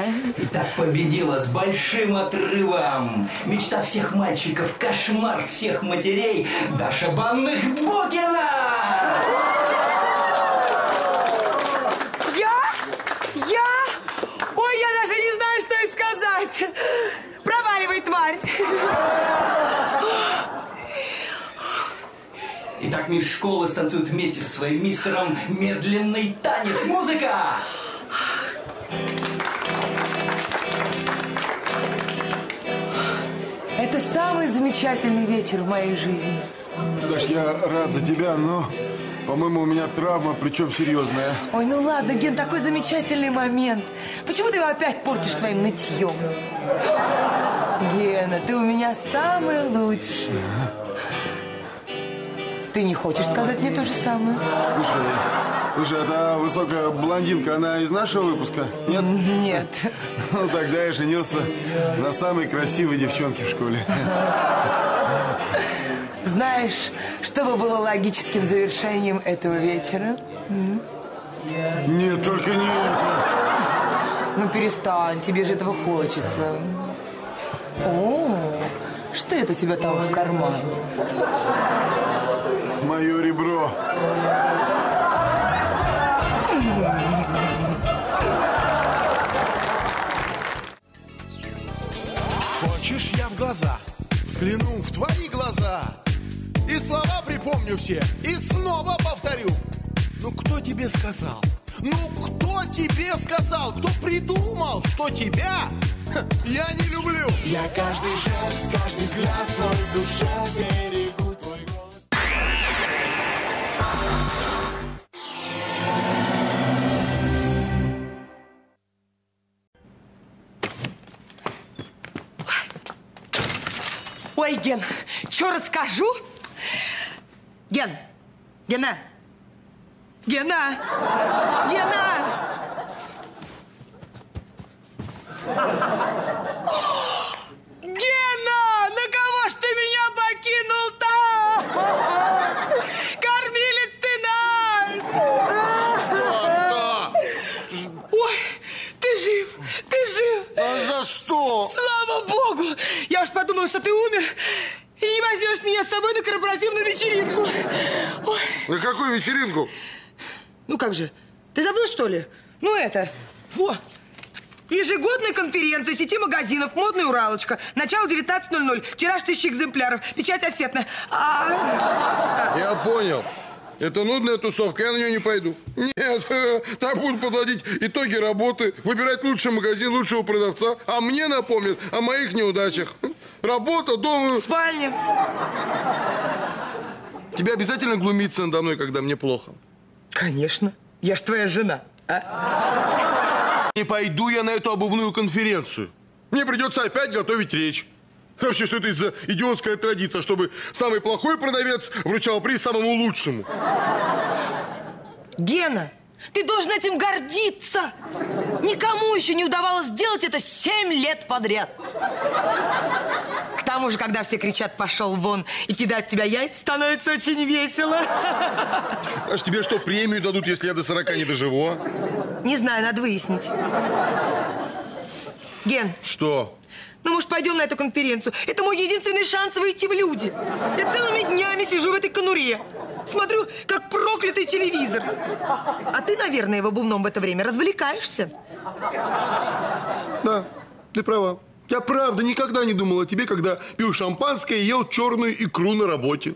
Speaker 15: Так победила с большим отрывом. Мечта всех мальчиков, кошмар всех матерей. Даша Банных Букина!
Speaker 3: Я? Я? Ой, я даже не знаю, что и сказать. Проваливай, тварь.
Speaker 15: Итак, мисс школы станцует вместе со своим мистером медленный танец. Музыка!
Speaker 3: Это самый замечательный вечер в моей жизни.
Speaker 5: Даш, я рад за тебя, но, по-моему, у меня травма, причем серьезная.
Speaker 3: Ой, ну ладно, Ген, такой замечательный момент. Почему ты его опять портишь своим нытьем? Гена, ты у меня самый лучший. Ты не хочешь сказать мне то же самое?
Speaker 5: Слушай, слушай, а та высокая блондинка, она из нашего выпуска? Нет?
Speaker 3: Нет.
Speaker 5: Ну, тогда я женился на самой красивой девчонке в школе.
Speaker 3: Знаешь, что бы было логическим завершением этого вечера?
Speaker 5: Нет, только не это.
Speaker 3: Ну перестань, тебе же этого хочется. О, что это у тебя там в кармане?
Speaker 5: Мое ребро.
Speaker 17: Хочешь, я в глаза взгляну в твои глаза И слова припомню все, и снова повторю Ну кто тебе сказал? Ну кто тебе сказал? Кто придумал, что тебя ха, я не люблю? Я каждый жест, каждый взгляд твой в душе берегу
Speaker 3: Ген, что расскажу? Ген, Гена, Гена, Гена! Гена, на кого ж ты меня покинул-то? Кормилец ты наш! Ой, ты жив, ты жив!
Speaker 5: А за что?
Speaker 3: Слава богу! Я уж подумала, что ты умер и не возьмешь меня с собой на корпоративную вечеринку. Ой,
Speaker 5: На какую вечеринку?
Speaker 3: ну как же, ты забыл, что ли? Ну это, во, Ежегодная конференция сети магазинов «Модная Уралочка». Начало 19.00. Тираж тысячи экземпляров. Печать офсетная. А...
Speaker 5: Я понял. Это нудная тусовка, я на нее не пойду. Нет, там будут подводить итоги работы, выбирать лучший магазин, лучшего продавца, а мне напомнят о моих неудачах. Работа, дом...
Speaker 3: Спальня.
Speaker 5: Тебе обязательно глумиться надо мной, когда мне плохо?
Speaker 3: Конечно. Я ж твоя жена.
Speaker 5: Не пойду я на эту обувную конференцию. Мне придется опять готовить речь. Вообще, что это за идиотская традиция, чтобы самый плохой продавец вручал приз самому лучшему?
Speaker 3: Гена, ты должен этим гордиться. Никому еще не удавалось сделать это семь лет подряд. К тому же, когда все кричат «пошел вон» и кидают тебя яйца, становится очень весело.
Speaker 5: Аж тебе что, премию дадут, если я до 40 не доживу, а?
Speaker 3: Не знаю, надо выяснить. Ген,
Speaker 5: Что?
Speaker 3: Ну, может, пойдем на эту конференцию? Это мой единственный шанс выйти в люди. Я целыми днями сижу в этой конуре. Смотрю, как проклятый телевизор. А ты, наверное, в обувном в это время развлекаешься.
Speaker 5: Да, ты права. Я правда никогда не думал о тебе, когда пил шампанское и ел черную икру на работе.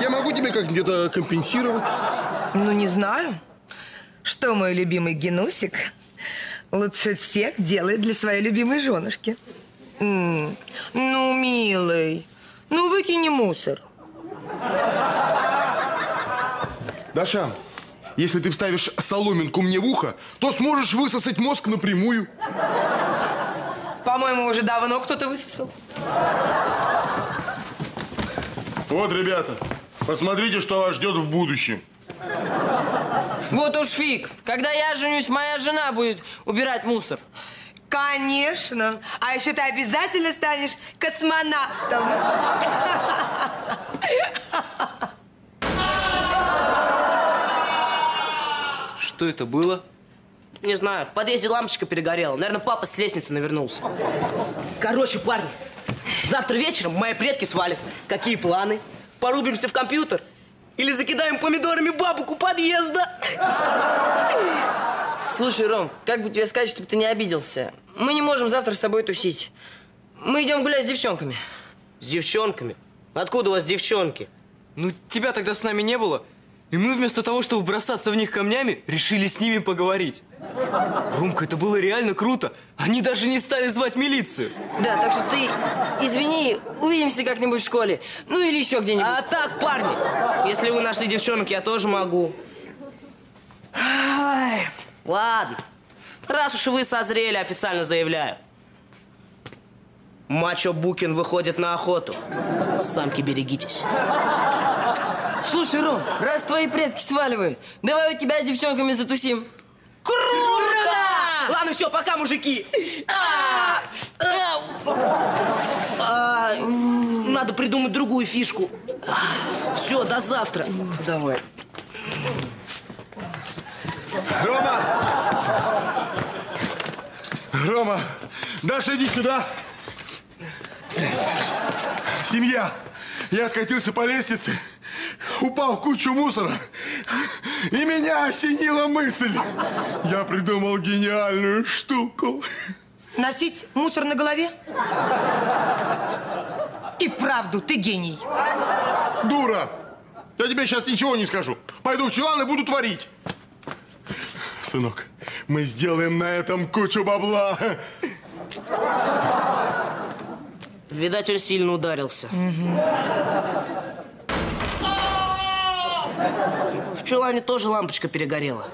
Speaker 5: Я могу тебе как-нибудь это компенсировать?
Speaker 3: Ну, не знаю. Что мой любимый генусик лучше всех делает для своей любимой женушки? М, Ну, милый, ну выкини мусор.
Speaker 5: Даша, если ты вставишь соломинку мне в ухо, то сможешь высосать мозг напрямую.
Speaker 3: По-моему, уже давно кто-то высосал.
Speaker 5: Вот, ребята, посмотрите, что вас ждет в будущем.
Speaker 18: Вот уж фиг. Когда я женюсь, моя жена будет убирать мусор.
Speaker 3: Конечно. А еще ты обязательно станешь космонавтом.
Speaker 4: Что это было? Не знаю, в подъезде лампочка перегорела. Наверное, папа с лестницы навернулся. Короче, парни, завтра вечером мои предки свалят. Какие планы? Порубимся в компьютер? Или закидаем помидорами бабок у подъезда?
Speaker 18: Слушай, Ром, как бы тебе сказать, чтобы ты не обиделся? Мы не можем завтра с тобой тусить. Мы идем гулять с девчонками.
Speaker 4: С девчонками? Откуда у вас девчонки?
Speaker 6: Ну, тебя тогда с нами не было. И мы вместо того, чтобы бросаться в них камнями, решили с ними поговорить. Румка, это было реально круто. Они даже не стали звать милицию.
Speaker 18: Да, так что ты извини, увидимся как-нибудь в школе. Ну или еще где-нибудь.
Speaker 4: А так, парни, если вы нашли девчонок, я тоже могу. Ай, ладно. Раз уж вы созрели, официально заявляю. Мачо Букин выходит на охоту. Самки берегитесь.
Speaker 18: Слушай, Ром, раз твои предки сваливают, давай у тебя с девчонками затусим.
Speaker 4: Круто! Ладно, все, пока, мужики. А, а, надо придумать другую фишку. Все, до завтра.
Speaker 6: Давай.
Speaker 5: Рома! Рома! Даша, иди сюда! Семья! Я скатился по лестнице, упал в кучу мусора, и меня осенила мысль. Я придумал гениальную штуку.
Speaker 3: Носить мусор на голове? И вправду, ты гений.
Speaker 5: Дура! Я тебе сейчас ничего не скажу. Пойду в чулан и буду творить. Сынок, мы сделаем на этом кучу бабла.
Speaker 4: Видать, он сильно ударился. В чулане тоже лампочка перегорела.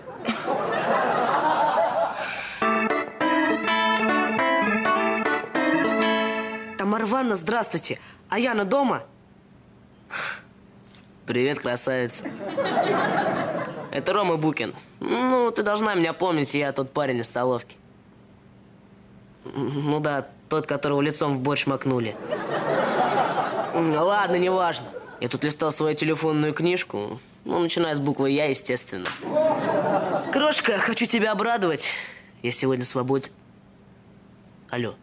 Speaker 4: Тамара Ивановна, здравствуйте. А Яна дома? Привет, красавица. Это Рома Букин. Ну, ты должна меня помнить, я тот парень из столовки. Ну да, тот, которого лицом в борщ макнули. Ладно, неважно. Я тут листал свою телефонную книжку. Ну, начиная с буквы «Я», естественно. Крошка, хочу тебя обрадовать. Я сегодня свободен. Алло.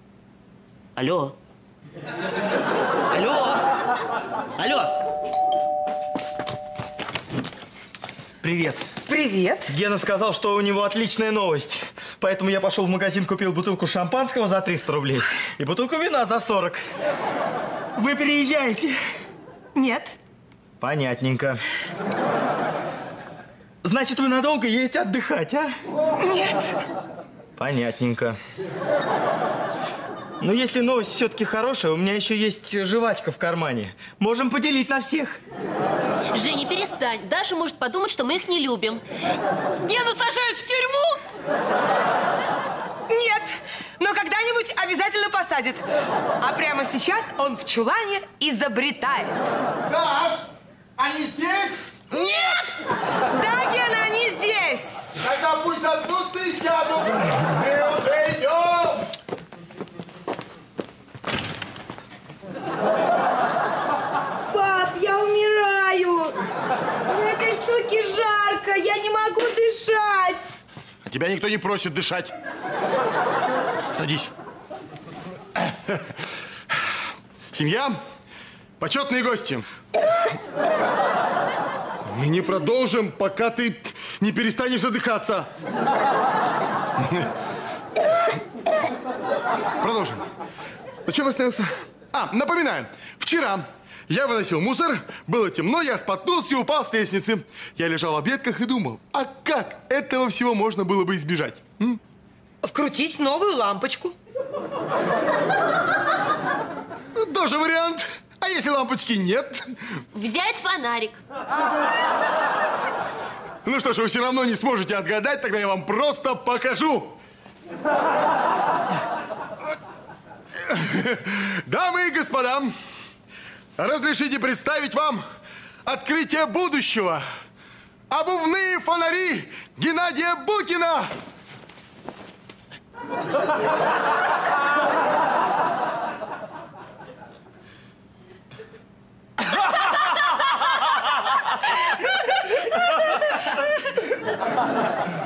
Speaker 4: Алло. Алло. Алло.
Speaker 6: Привет.
Speaker 3: Привет.
Speaker 6: Гена сказал, что у него отличная новость. Поэтому я пошел в магазин, купил бутылку шампанского за 300 рублей и бутылку вина за 40. Вы переезжаете?
Speaker 3: Нет.
Speaker 6: Понятненько. Значит, вы надолго едете отдыхать, а?
Speaker 3: Нет.
Speaker 6: Понятненько. Но если новость все-таки хорошая, у меня еще есть жвачка в кармане. Можем поделить на всех.
Speaker 7: Женя, перестань. Даша может подумать, что мы их не любим. Гену сажают в тюрьму?
Speaker 3: Нет. Но когда-нибудь обязательно посадят. А прямо сейчас он в чулане изобретает.
Speaker 17: Даш, они здесь?
Speaker 3: Нет! Да, Гена, они здесь!
Speaker 17: Тогда пусть заткнутся и сядут. Мы уже идем.
Speaker 14: Пап, я умираю! В этой штуке жарко, я не могу дышать!
Speaker 5: Тебя никто не просит дышать. Садись. Семья, почетные гости. Мы не продолжим, пока ты не перестанешь задыхаться. Продолжим. На чем остановился? А, напоминаю. Вчера я выносил мусор, было темно, я споткнулся и упал с лестницы. Я лежал в объедках и думал, а как этого всего можно было бы избежать? м?
Speaker 3: Вкрутить новую лампочку.
Speaker 5: Тоже вариант. А если лампочки нет?
Speaker 7: Взять фонарик.
Speaker 5: Ну что ж, вы все равно не сможете отгадать, тогда я вам просто покажу. Дамы и господа, разрешите представить вам открытие будущего. Обувные фонари Геннадия Букина.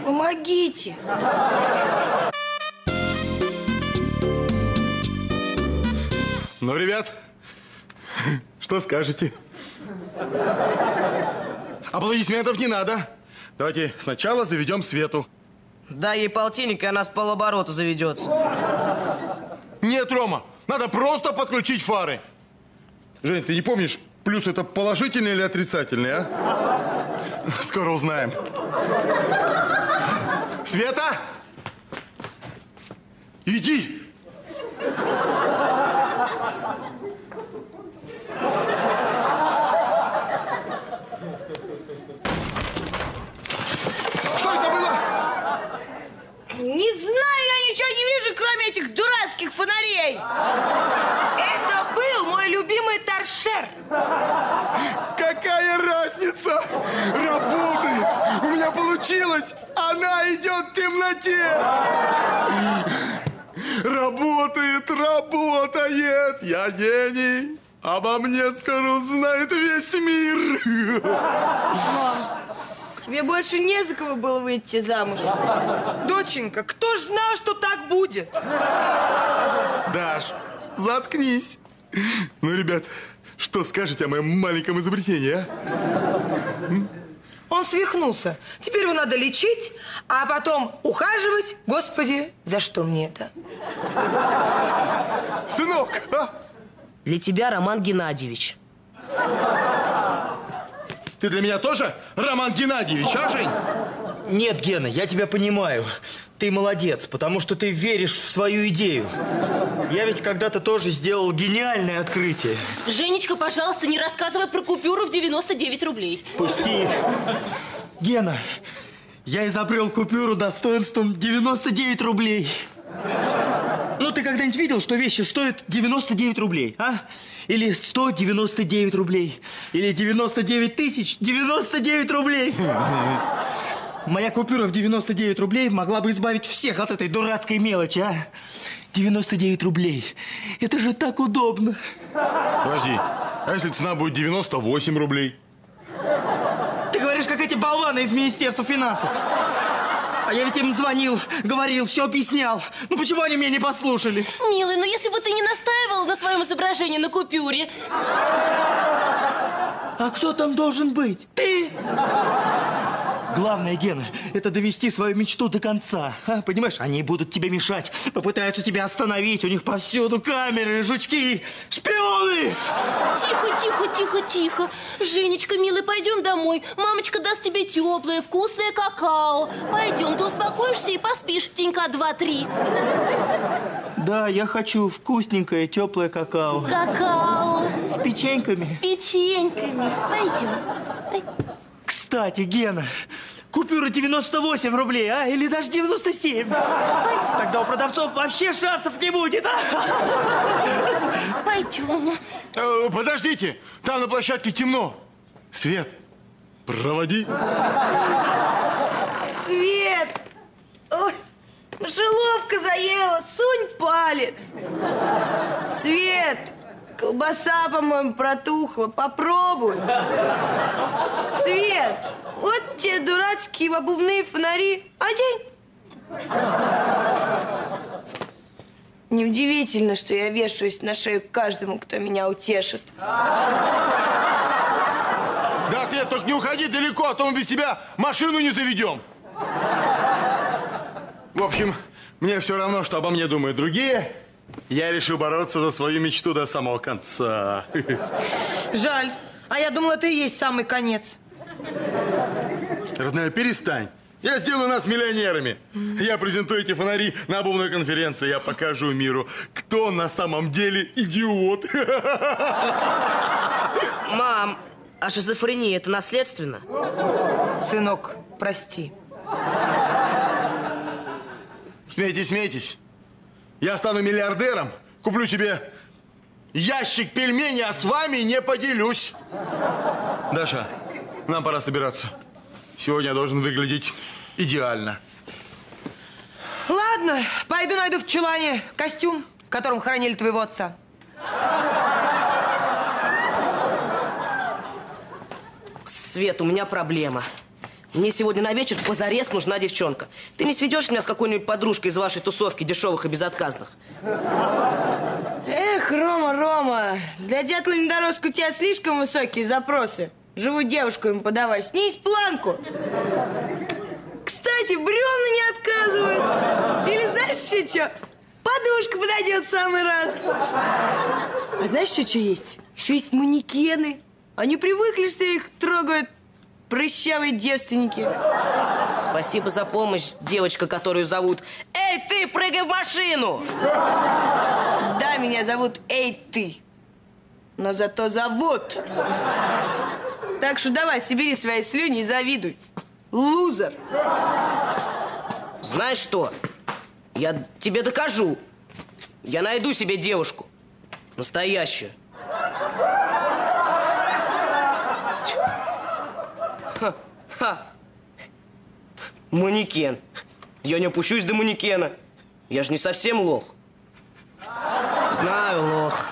Speaker 14: Помогите!
Speaker 5: Ну, ребят, что скажете? Аплодисментов не надо. Давайте сначала заведем Свету.
Speaker 4: Дай ей полтинник, и она с полоборота заведется.
Speaker 5: Нет, Рома, надо просто подключить фары. Жень, ты не помнишь, плюс это положительный или отрицательный, а? Скоро узнаем. Света! Иди! Что это было?
Speaker 14: Не знаю, я ничего не вижу, кроме этих дурацких фонарей!
Speaker 3: Это был мой любимый торшер.
Speaker 5: Какая разница? Работает! У меня получилось! Она идет в темноте! Работает, работает! Я гений! Обо мне скоро узнает весь мир.
Speaker 14: Мам, тебе больше не за кого было выйти замуж.
Speaker 3: Доченька, кто ж знал, что так будет?
Speaker 5: Даш, заткнись. Ну, ребят, что скажете о моем маленьком изобретении, а?
Speaker 3: Он свихнулся. Теперь его надо лечить, а потом ухаживать. Господи, за что мне это?
Speaker 5: Сынок, а?
Speaker 4: Для тебя Роман Геннадьевич.
Speaker 5: Ты для меня тоже Роман Геннадьевич, а, Жень?
Speaker 6: Нет, Гена, я тебя понимаю. Ты молодец, потому что ты веришь в свою идею. Я ведь когда-то тоже сделал гениальное открытие.
Speaker 7: Женечка, пожалуйста, не рассказывай про купюру в 99 рублей.
Speaker 6: Пусти. Гена, я изобрел купюру достоинством 99 рублей. Ну, ты когда-нибудь видел, что вещи стоят 99 рублей, а? Или 199 рублей? Или 99 тысяч 99 рублей? Моя купюра в 99 рублей могла бы избавить всех от этой дурацкой мелочи, а? 99 рублей. Это же так удобно.
Speaker 5: Подожди, а если цена будет 98 рублей?
Speaker 6: Ты говоришь, как эти болваны из Министерства финансов. Я ведь им звонил, говорил, все объяснял. Ну почему они меня не послушали?
Speaker 7: Милый, но если бы ты не настаивал на своем изображении на купюре...
Speaker 6: А кто там должен быть? Ты? Главное, Гена, это довести свою мечту до конца. А, понимаешь, они будут тебе мешать, попытаются тебя остановить. У них повсюду камеры, жучки, шпионы!
Speaker 7: Тихо, тихо, тихо, тихо. Женечка, милый, пойдем домой. Мамочка даст тебе теплое, вкусное какао. Пойдем, ты успокоишься и поспишь денька два-три.
Speaker 6: Да, я хочу вкусненькое, теплое какао.
Speaker 7: Какао.
Speaker 6: С печеньками.
Speaker 7: С печеньками. Пойдем.
Speaker 6: Кстати, Гена, купюра 98 рублей, а? Или даже 97. Пойдем. Тогда у продавцов вообще шансов не будет, а?
Speaker 7: Пойдем.
Speaker 5: Э, подождите, там на площадке темно. Свет, проводи.
Speaker 14: Свет! Ой, мышеловка заела, сунь палец. Колбаса, по-моему, протухла. Попробуй. Свет! Вот те дурацкие обувные фонари. Одень. Неудивительно, что я вешаюсь на шею каждому, кто меня утешит.
Speaker 5: Да, Свет, только не уходи далеко, а то мы без тебя машину не заведем. В общем, мне все равно, что обо мне думают другие. Я решил бороться за свою мечту до самого конца.
Speaker 3: Жаль. А я думала, ты и есть самый конец.
Speaker 5: Родная, перестань. Я сделаю нас миллионерами. Я презентую эти фонари на обувной конференции. Я покажу миру, кто на самом деле идиот.
Speaker 4: Мам, а шизофрения это наследственно?
Speaker 3: Сынок, прости.
Speaker 5: Смейтесь, смейтесь. Я стану миллиардером, куплю себе ящик пельменей, а с вами не поделюсь. Даша, нам пора собираться. Сегодня я должен выглядеть идеально.
Speaker 3: Ладно, пойду найду в чулане костюм, в котором хоронили твоего отца.
Speaker 4: Свет, у меня проблема. Мне сегодня на вечер позарез нужна девчонка. Ты не сведешь меня с какой-нибудь подружкой из вашей тусовки дешевых и безотказных?
Speaker 14: Эх, Рома, Рома, для дятла недоростка у тебя слишком высокие запросы. Живую девушку им подавай, снизь планку. Кстати, бревна не отказывают. Или знаешь еще что? Подушка подойдет в самый раз. А знаешь, что, что есть? Еще есть манекены. Они привыкли, что их трогают прыщавые девственники.
Speaker 4: Спасибо за помощь, девочка, которую зовут Эй, ты, прыгай в машину!
Speaker 14: Да, меня зовут Эй, ты. Но зато зовут. Так что давай, собери свои слюни и завидуй. Лузер.
Speaker 4: Знаешь что? Я тебе докажу. Я найду себе девушку. Настоящую. Ха. Манекен. Я не опущусь до манекена. Я же не совсем лох. Знаю, лох.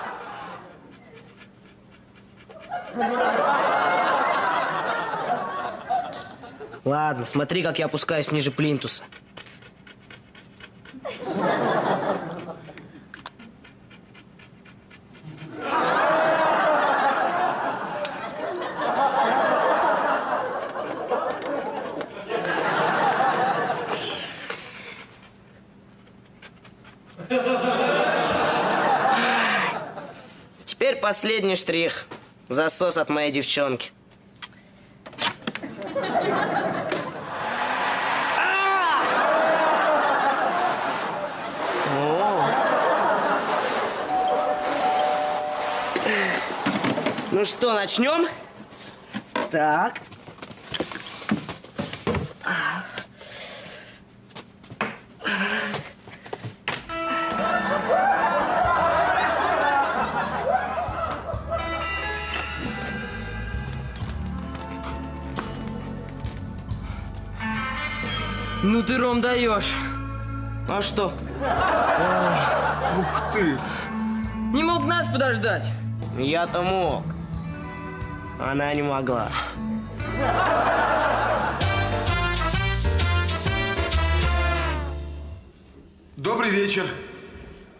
Speaker 4: Ладно, смотри, как я опускаюсь ниже плинтуса. Теперь последний штрих. Засос от моей девчонки. О. Ну что, начнем? Так.
Speaker 19: Ну ты, Ром, даешь.
Speaker 4: А что?
Speaker 5: Ух ты!
Speaker 19: Не мог нас подождать.
Speaker 4: Я-то мог. Она не могла.
Speaker 5: Добрый вечер.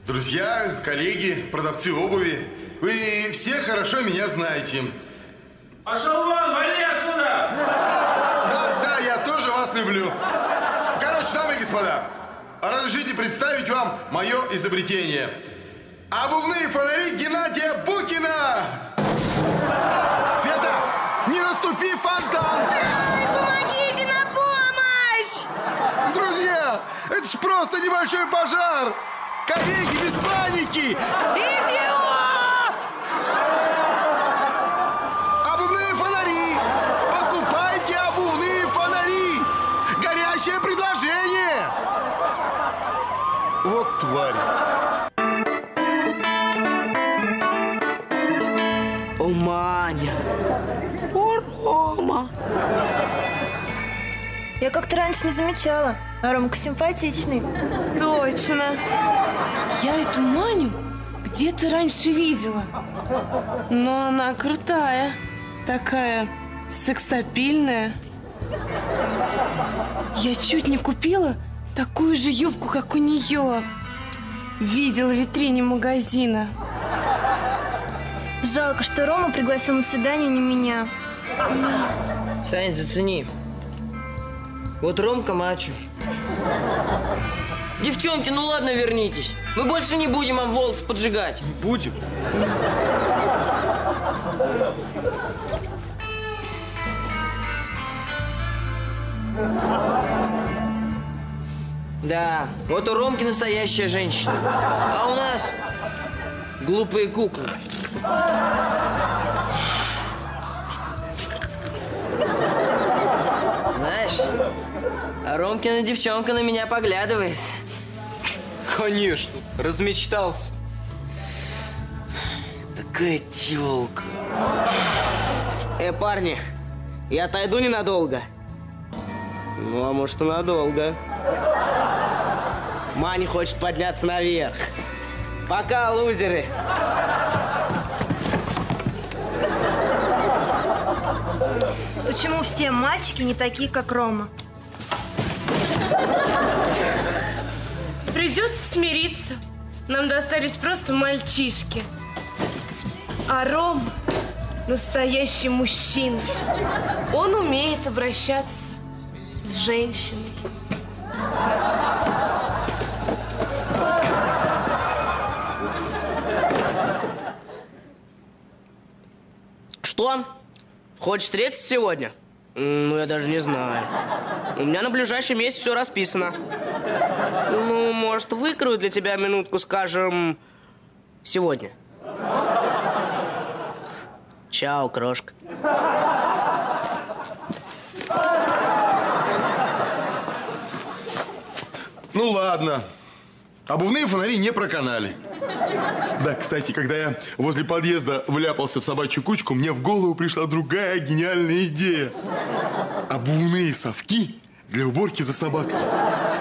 Speaker 5: Друзья, коллеги, продавцы обуви. Вы все хорошо меня знаете.
Speaker 20: Пошел вон, вали отсюда!
Speaker 5: Да, да, я тоже вас люблю. Короче, дамы и господа, разрешите представить вам мое изобретение. Обувные фонари Геннадия Букина! Света, не наступи фонтан!
Speaker 3: Помогите на помощь!
Speaker 5: Друзья, это ж просто небольшой пожар! Коллеги, без паники!
Speaker 21: Как-то раньше не замечала. А Ромка симпатичный.
Speaker 14: Точно. Я эту Маню где-то раньше видела. Но она крутая. Такая сексапильная. Я чуть не купила такую же юбку, как у нее. Видела в витрине магазина.
Speaker 21: Жалко, что Рома пригласил на свидание не меня.
Speaker 19: Сань, зацени. Вот Ромка мачо. Девчонки, ну ладно, вернитесь. Мы больше не будем вам волосы поджигать.
Speaker 5: Будем.
Speaker 19: Да, вот у Ромки настоящая женщина. А у нас глупые куклы. А Ромкина девчонка на меня поглядывает.
Speaker 22: Конечно, размечтался.
Speaker 19: Такая тёлка.
Speaker 4: Э, парни, я отойду ненадолго. Ну, а может и надолго. Маня хочет подняться наверх. Пока, лузеры.
Speaker 21: Почему все мальчики не такие, как Рома?
Speaker 14: Придется смириться. Нам достались просто мальчишки. А Ром настоящий мужчина. Он умеет обращаться с женщиной.
Speaker 4: Что? Хочешь встретиться сегодня? Ну, я даже не знаю. У меня на ближайший месяц все расписано. Ну, может, выкрою для тебя минутку, скажем, сегодня. Чао, крошка.
Speaker 5: Ну ладно. Обувные фонари не проканали. Да, кстати, когда я возле подъезда вляпался в собачью кучку, мне в голову пришла другая гениальная идея. Обувные совки для уборки за собакой.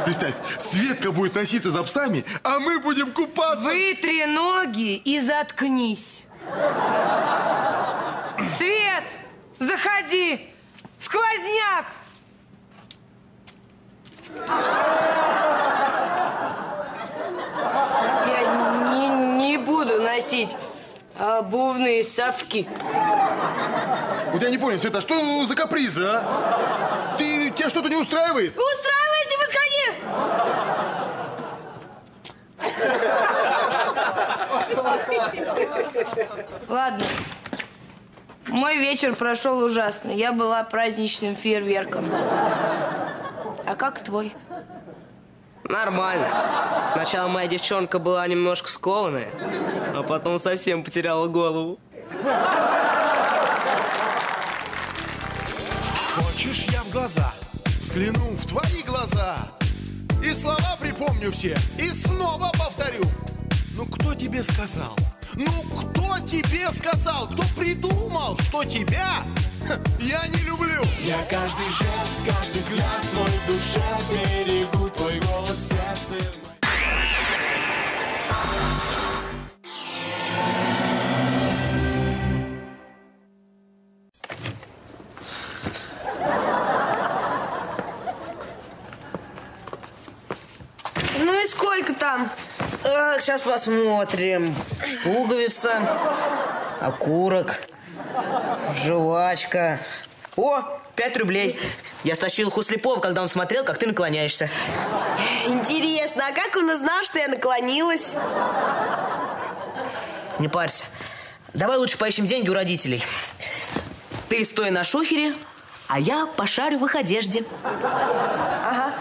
Speaker 5: Представь, Светка будет носиться за псами, а мы будем купаться.
Speaker 3: Вытри ноги и заткнись. Свет, заходи. Сквозняк.
Speaker 14: Я не, не буду носить обувные совки.
Speaker 5: Вот я не понял, Света, а что за капризы, а? Ты, тебя что-то не устраивает?
Speaker 14: Устраивает, не подходи! Ладно. Мой вечер прошел ужасно. Я была праздничным фейерверком. А как твой?
Speaker 4: Нормально. Сначала моя девчонка была немножко скованная, а потом совсем потеряла голову.
Speaker 17: Хочешь, я в глаза взгляну в твои глаза И слова припомню все, и снова повторю Ну кто тебе сказал? Ну кто тебе сказал? Кто придумал, что тебя я не люблю?
Speaker 23: Я каждый жест, каждый взгляд твой в душе берегу Твой голос в сердце
Speaker 14: Ну и сколько там?
Speaker 4: Так, сейчас посмотрим. Пуговица, окурок, жвачка. О, пять рублей. Я стащил их у слепого, когда он смотрел, как ты наклоняешься.
Speaker 14: Интересно, а как он узнал, что я наклонилась?
Speaker 4: Не парься. Давай лучше поищем деньги у родителей. Ты стой на шухере, а я пошарю в их одежде.
Speaker 14: Ага.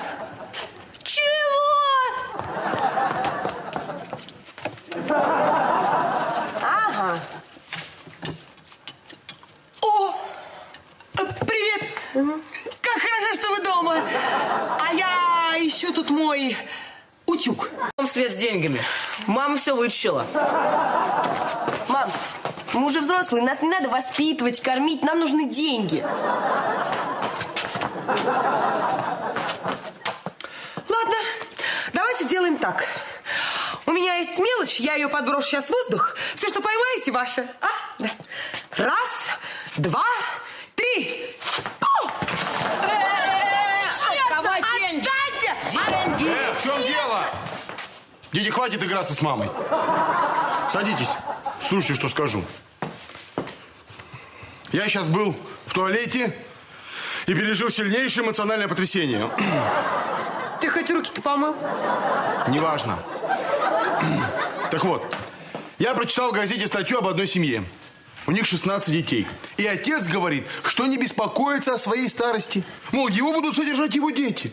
Speaker 14: Чего? Ага.
Speaker 3: О, э, привет. Как хорошо, что вы дома. А ищу тут мой утюг.
Speaker 4: Там свет с деньгами. Мама все вытащила.
Speaker 14: Мам, мы уже взрослые, нас не надо воспитывать, кормить, нам нужны деньги.
Speaker 3: Ладно, давайте сделаем так. У меня есть мелочь, я ее подброшу сейчас в воздух. Все, что поймаете, ваше. А? Да. Раз, два,
Speaker 5: Дети, хватит играться с мамой. Садитесь. Слушайте, что скажу. Я сейчас был в туалете и пережил сильнейшее эмоциональное потрясение.
Speaker 3: Ты хоть руки-то помыл?
Speaker 5: Неважно. Так вот, я прочитал в газете статью об одной семье. У них 16 детей. И отец говорит, что не беспокоится о своей старости. Мол, его будут содержать его дети.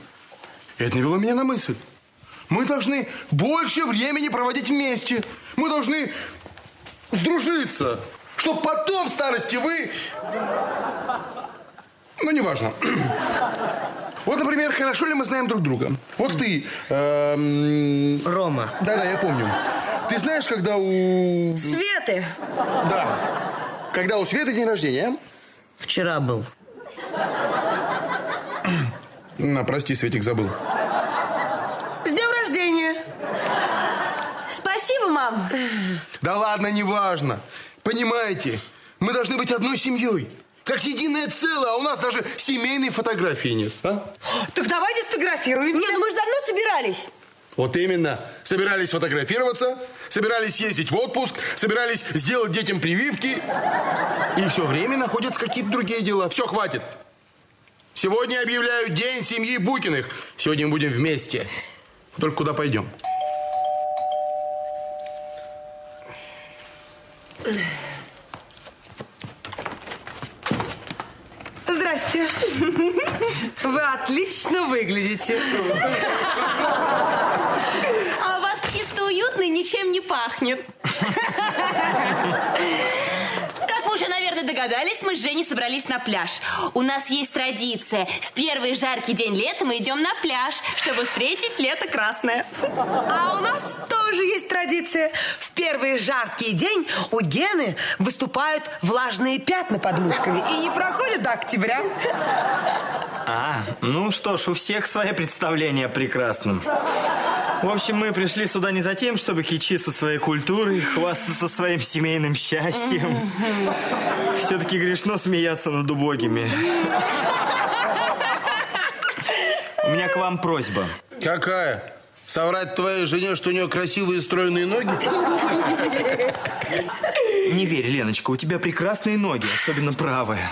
Speaker 5: И это навело меня на мысль. Мы должны больше времени проводить вместе. Мы должны сдружиться. Чтобы потом в старости вы... Ну, неважно. Вот, например, хорошо ли мы знаем друг друга? Вот ты... эм,
Speaker 4: Рома.
Speaker 5: Да-да, я помню. Ты знаешь, когда у...
Speaker 14: Светы.
Speaker 5: Да. Когда у Светы день рождения, а?
Speaker 4: Вчера был.
Speaker 5: На, прости, Светик, забыл.
Speaker 3: С днем рождения!
Speaker 14: Спасибо, мам.
Speaker 5: Да ладно, неважно. Понимаете, мы должны быть одной семьей. Как единое целое, а у нас даже семейной фотографии нет, а?
Speaker 3: Так давайте сфотографируемся.
Speaker 14: Нет, ну мы же давно собирались.
Speaker 5: Вот именно. Собирались фотографироваться, собирались ездить в отпуск, собирались сделать детям прививки. И все время находятся какие-то другие дела. Все, хватит. Сегодня объявляю День семьи Букиных. Сегодня мы будем вместе. Только куда пойдем?
Speaker 3: Здрасте. Вы отлично выглядите.
Speaker 7: А у вас чисто уютно и ничем не пахнет. Как вы уже, наверное, догадались, мы с Женей собрались на пляж. У нас есть традиция. В первый жаркий день лета мы идем на пляж, чтобы встретить лето красное.
Speaker 3: А у нас тоже есть традиция. В первый жаркий день у Гены выступают влажные пятна под мышками. И не проходят до октября.
Speaker 6: А, ну что ж, у всех свои представления о прекрасном. В общем, мы пришли сюда не за тем, чтобы кичиться своей культурой, хвастаться своим семейным счастьем. Все-таки грешно смеяться над убогими. У меня к вам просьба.
Speaker 5: Какая? Соврать твоей жене, что у нее красивые стройные ноги?
Speaker 6: Не верь, Леночка, у тебя прекрасные ноги, особенно правая.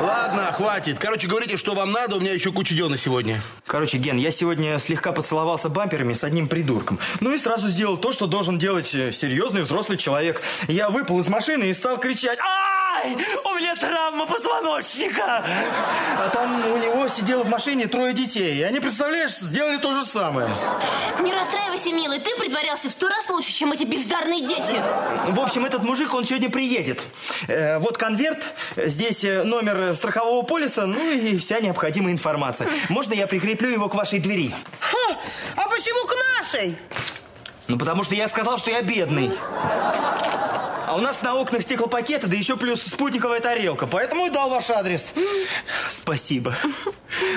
Speaker 5: Ладно, хватит. Короче, говорите, что вам надо, у меня еще куча дел на сегодня.
Speaker 6: Короче, Ген, я сегодня слегка поцеловался бамперами с одним придурком. Ну и сразу сделал то, что должен делать э, серьезный взрослый человек. Я выпал из машины и стал кричать «Ай! У меня травма позвоночника!» А там у него сидело в машине трое детей. И они, представляешь, сделали то же самое.
Speaker 7: Не расстраивайся, милый, ты притворялся в сто раз лучше, чем эти бездарные дети.
Speaker 6: В общем, этот мужик, он сегодня приедет. Э, вот конверт, здесь э, номер страхового полиса, ну и вся необходимая информация. Можно я прикреплю его к вашей двери?
Speaker 3: Ха, а почему к нашей?
Speaker 6: Ну, потому что я сказал, что я бедный. У нас на окнах стеклопакеты, да еще плюс спутниковая тарелка. Поэтому и дал ваш адрес. Спасибо.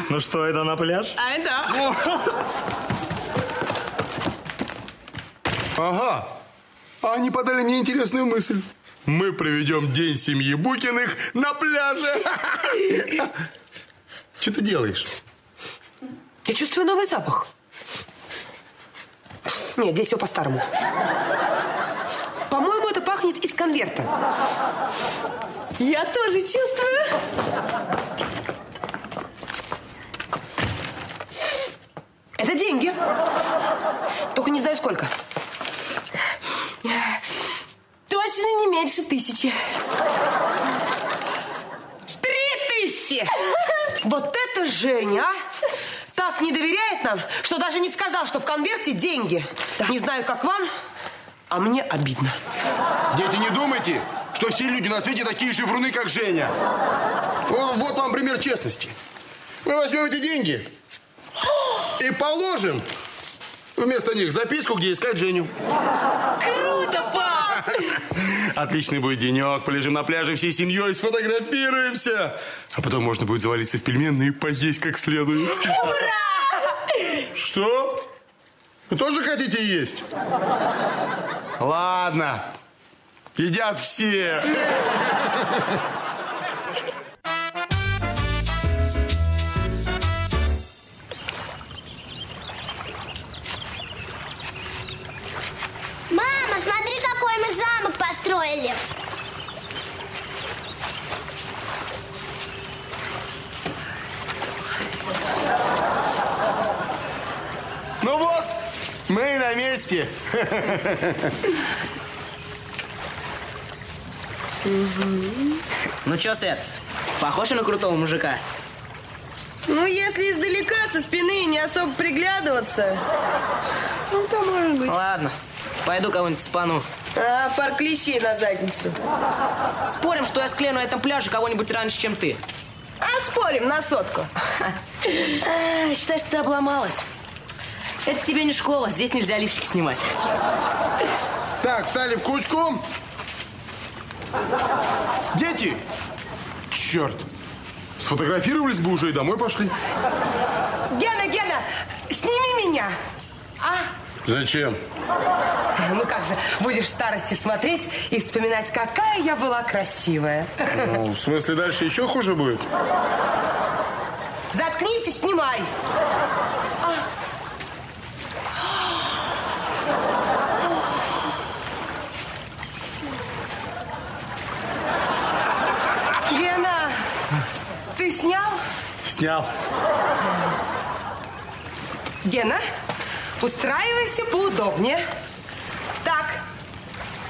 Speaker 6: Ну что, это на пляж?
Speaker 14: А да.
Speaker 5: Ага. А они подали мне интересную мысль. Мы проведем день семьи Букиных на пляже. Что ты делаешь?
Speaker 3: Я чувствую новый запах. Нет, здесь все по-старому. По-моему, это пахнет из конверта.
Speaker 14: Я тоже чувствую.
Speaker 3: Это деньги. Только не знаю сколько.
Speaker 14: Точно не меньше тысячи.
Speaker 3: Три тысячи! Вот это Женя, а! Так не доверяет нам, что даже не сказал, что в конверте деньги. Не знаю, как вам, а мне обидно.
Speaker 5: Дети, не думайте, что все люди на свете такие же вруны, как Женя. Вот, вот вам пример честности. Мы возьмем эти деньги и положим вместо них записку, где искать Женю.
Speaker 14: Круто, пап!
Speaker 5: Отличный будет денек. Полежим на пляже всей семьей, сфотографируемся. А потом можно будет завалиться в пельменные и поесть как следует.
Speaker 14: Ура!
Speaker 5: Что? Вы тоже хотите есть? Ладно. Едят все.
Speaker 24: Мы
Speaker 5: на месте.
Speaker 4: Ну чё, Свет, похож на крутого мужика?
Speaker 14: Ну, если издалека, со спины не особо приглядываться, ну, то может быть.
Speaker 4: Ладно, пойду кого-нибудь спану.
Speaker 14: А, пар клещей на задницу.
Speaker 4: Спорим, что я склею на этом пляже кого-нибудь раньше, чем ты.
Speaker 14: А спорим на сотку.
Speaker 4: Считай, что ты обломалась. Это тебе не школа, здесь нельзя лифчики снимать.
Speaker 5: Так, встали в кучку. Дети! Черт! Сфотографировались бы уже и домой пошли.
Speaker 3: Гена, Гена, сними меня. А?
Speaker 5: Зачем?
Speaker 3: Ну как же, будешь в старости смотреть и вспоминать, какая я была красивая.
Speaker 5: Ну, в смысле, дальше еще хуже будет?
Speaker 3: Заткнись и снимай. А. Гена, ты снял?
Speaker 5: Снял.
Speaker 3: Гена, устраивайся поудобнее. Так,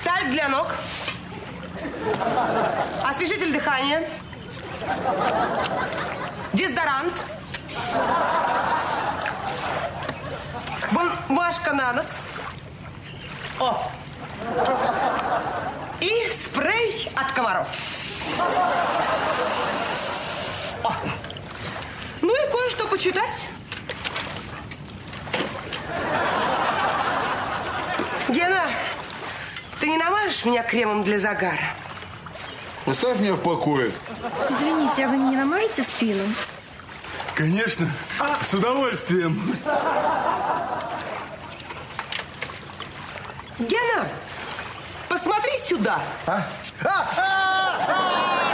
Speaker 3: тальк для ног. Освежитель дыхания. Дезодорант. Бумажка на нос. О! И спрей от комаров. Ну кое-что почитать. Гена, ты не намажешь меня кремом для загара?
Speaker 5: Оставь меня в покое.
Speaker 24: Извините, а вы не намажете спину?
Speaker 5: Конечно, с удовольствием.
Speaker 3: Гена, посмотри сюда.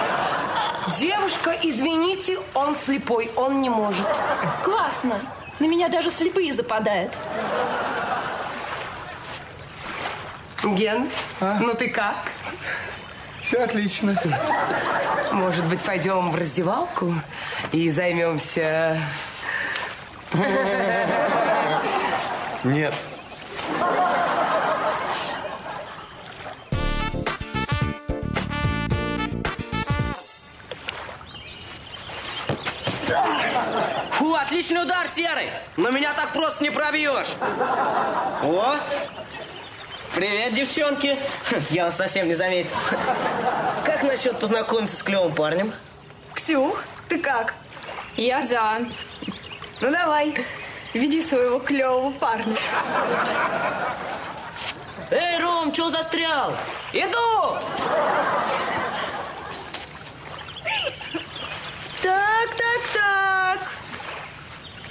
Speaker 3: Девушка, извините, он слепой, он не может.
Speaker 7: Классно. На меня даже слепые западают.
Speaker 3: Ген, ну ты как?
Speaker 5: Все отлично.
Speaker 3: Может быть, пойдем в раздевалку и займемся...
Speaker 5: Нет.
Speaker 4: Отличный удар, Серый. Но меня так просто не пробьешь. О, привет, девчонки. Я вас совсем не заметил. Как насчет познакомиться с клевым парнем?
Speaker 14: Ксюх, ты как?
Speaker 2: Я за.
Speaker 14: Ну давай, веди своего клевого парня.
Speaker 4: Эй, Ром, чего застрял? Иду!
Speaker 14: Так, так, так.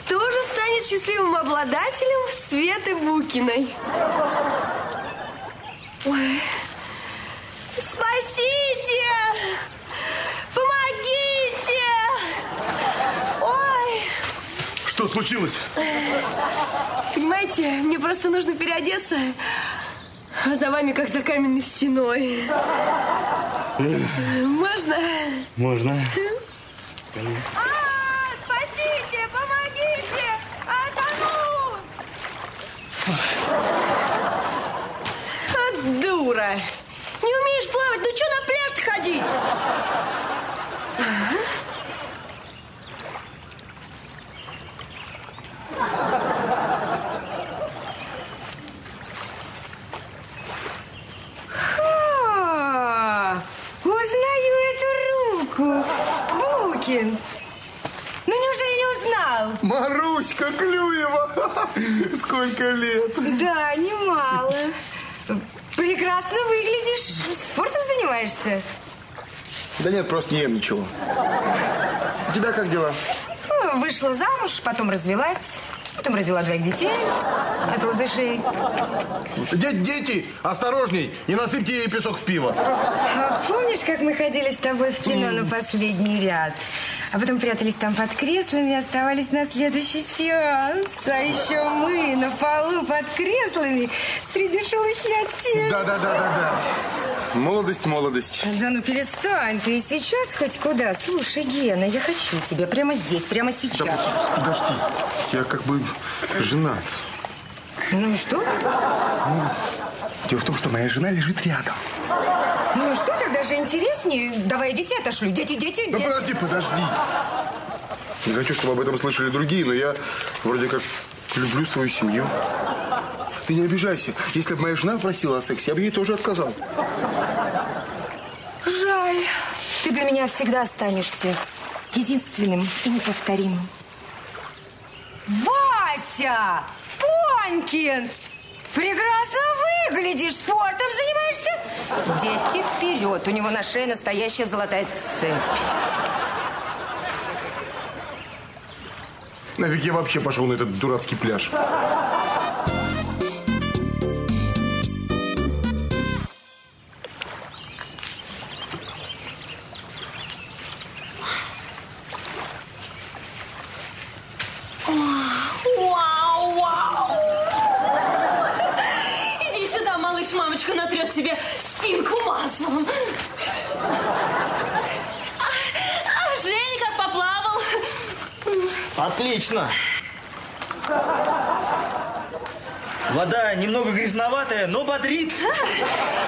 Speaker 14: Кто же станет счастливым обладателем Светы Букиной? Ой. Спасите! Помогите! Ой!
Speaker 5: Что случилось?
Speaker 14: Понимаете, мне просто нужно переодеться. А за вами как за каменной стеной. Можно?
Speaker 6: Можно.
Speaker 14: Спасите! Помогите! Отону! А, дура! Не умеешь плавать, ну что на пляж ходить?
Speaker 24: Ха! Узнаю эту руку. Букин. Ну, неужели не узнал?
Speaker 5: Маруська Клюева! Сколько лет?
Speaker 24: Да, немало. Прекрасно выглядишь. Спортом занимаешься?
Speaker 5: Да нет, просто не ем ничего. У тебя как дела?
Speaker 24: Ну, Вышла замуж, потом развелась. Потом родила двоих детей от лазышей.
Speaker 5: Де- дети, осторожней, не насыпьте ей песок в пиво.
Speaker 24: А Помнишь, как мы ходили с тобой в кино на последний ряд? А потом прятались там под креслами и оставались на следующий сеанс. А еще мы на полу под креслами среди шелухи от тела.
Speaker 5: Да, да, да, да, да. Молодость, молодость.
Speaker 24: Да ну перестань, ты сейчас хоть куда. Слушай, Гена, я хочу тебя прямо здесь, прямо сейчас.
Speaker 5: Подожди, я как бы женат.
Speaker 24: Ну и что?
Speaker 5: Ну, дело в том, что моя жена лежит рядом.
Speaker 24: Ну и что, тогда же интереснее. Давай я детей отошлю. Дети, дети,
Speaker 5: Да
Speaker 24: дети.
Speaker 5: подожди, подожди. Не хочу, чтобы об этом слышали другие, но я вроде как люблю свою семью. Ты не обижайся. Если бы моя жена просила о сексе, я бы ей тоже отказал.
Speaker 24: Жаль. Ты для меня всегда останешься единственным и неповторимым. Вася! Понькин! Прекрасно выглядишь, спортом занимаешься? Дети вперед, у него на шее настоящая золотая цепь.
Speaker 5: Нафиг я вообще пошел на этот дурацкий пляж.
Speaker 7: Мамочка натрет тебе спинку маслом. А, а Женя как поплавал?
Speaker 6: Отлично. Вода немного грязноватая, но бодрит.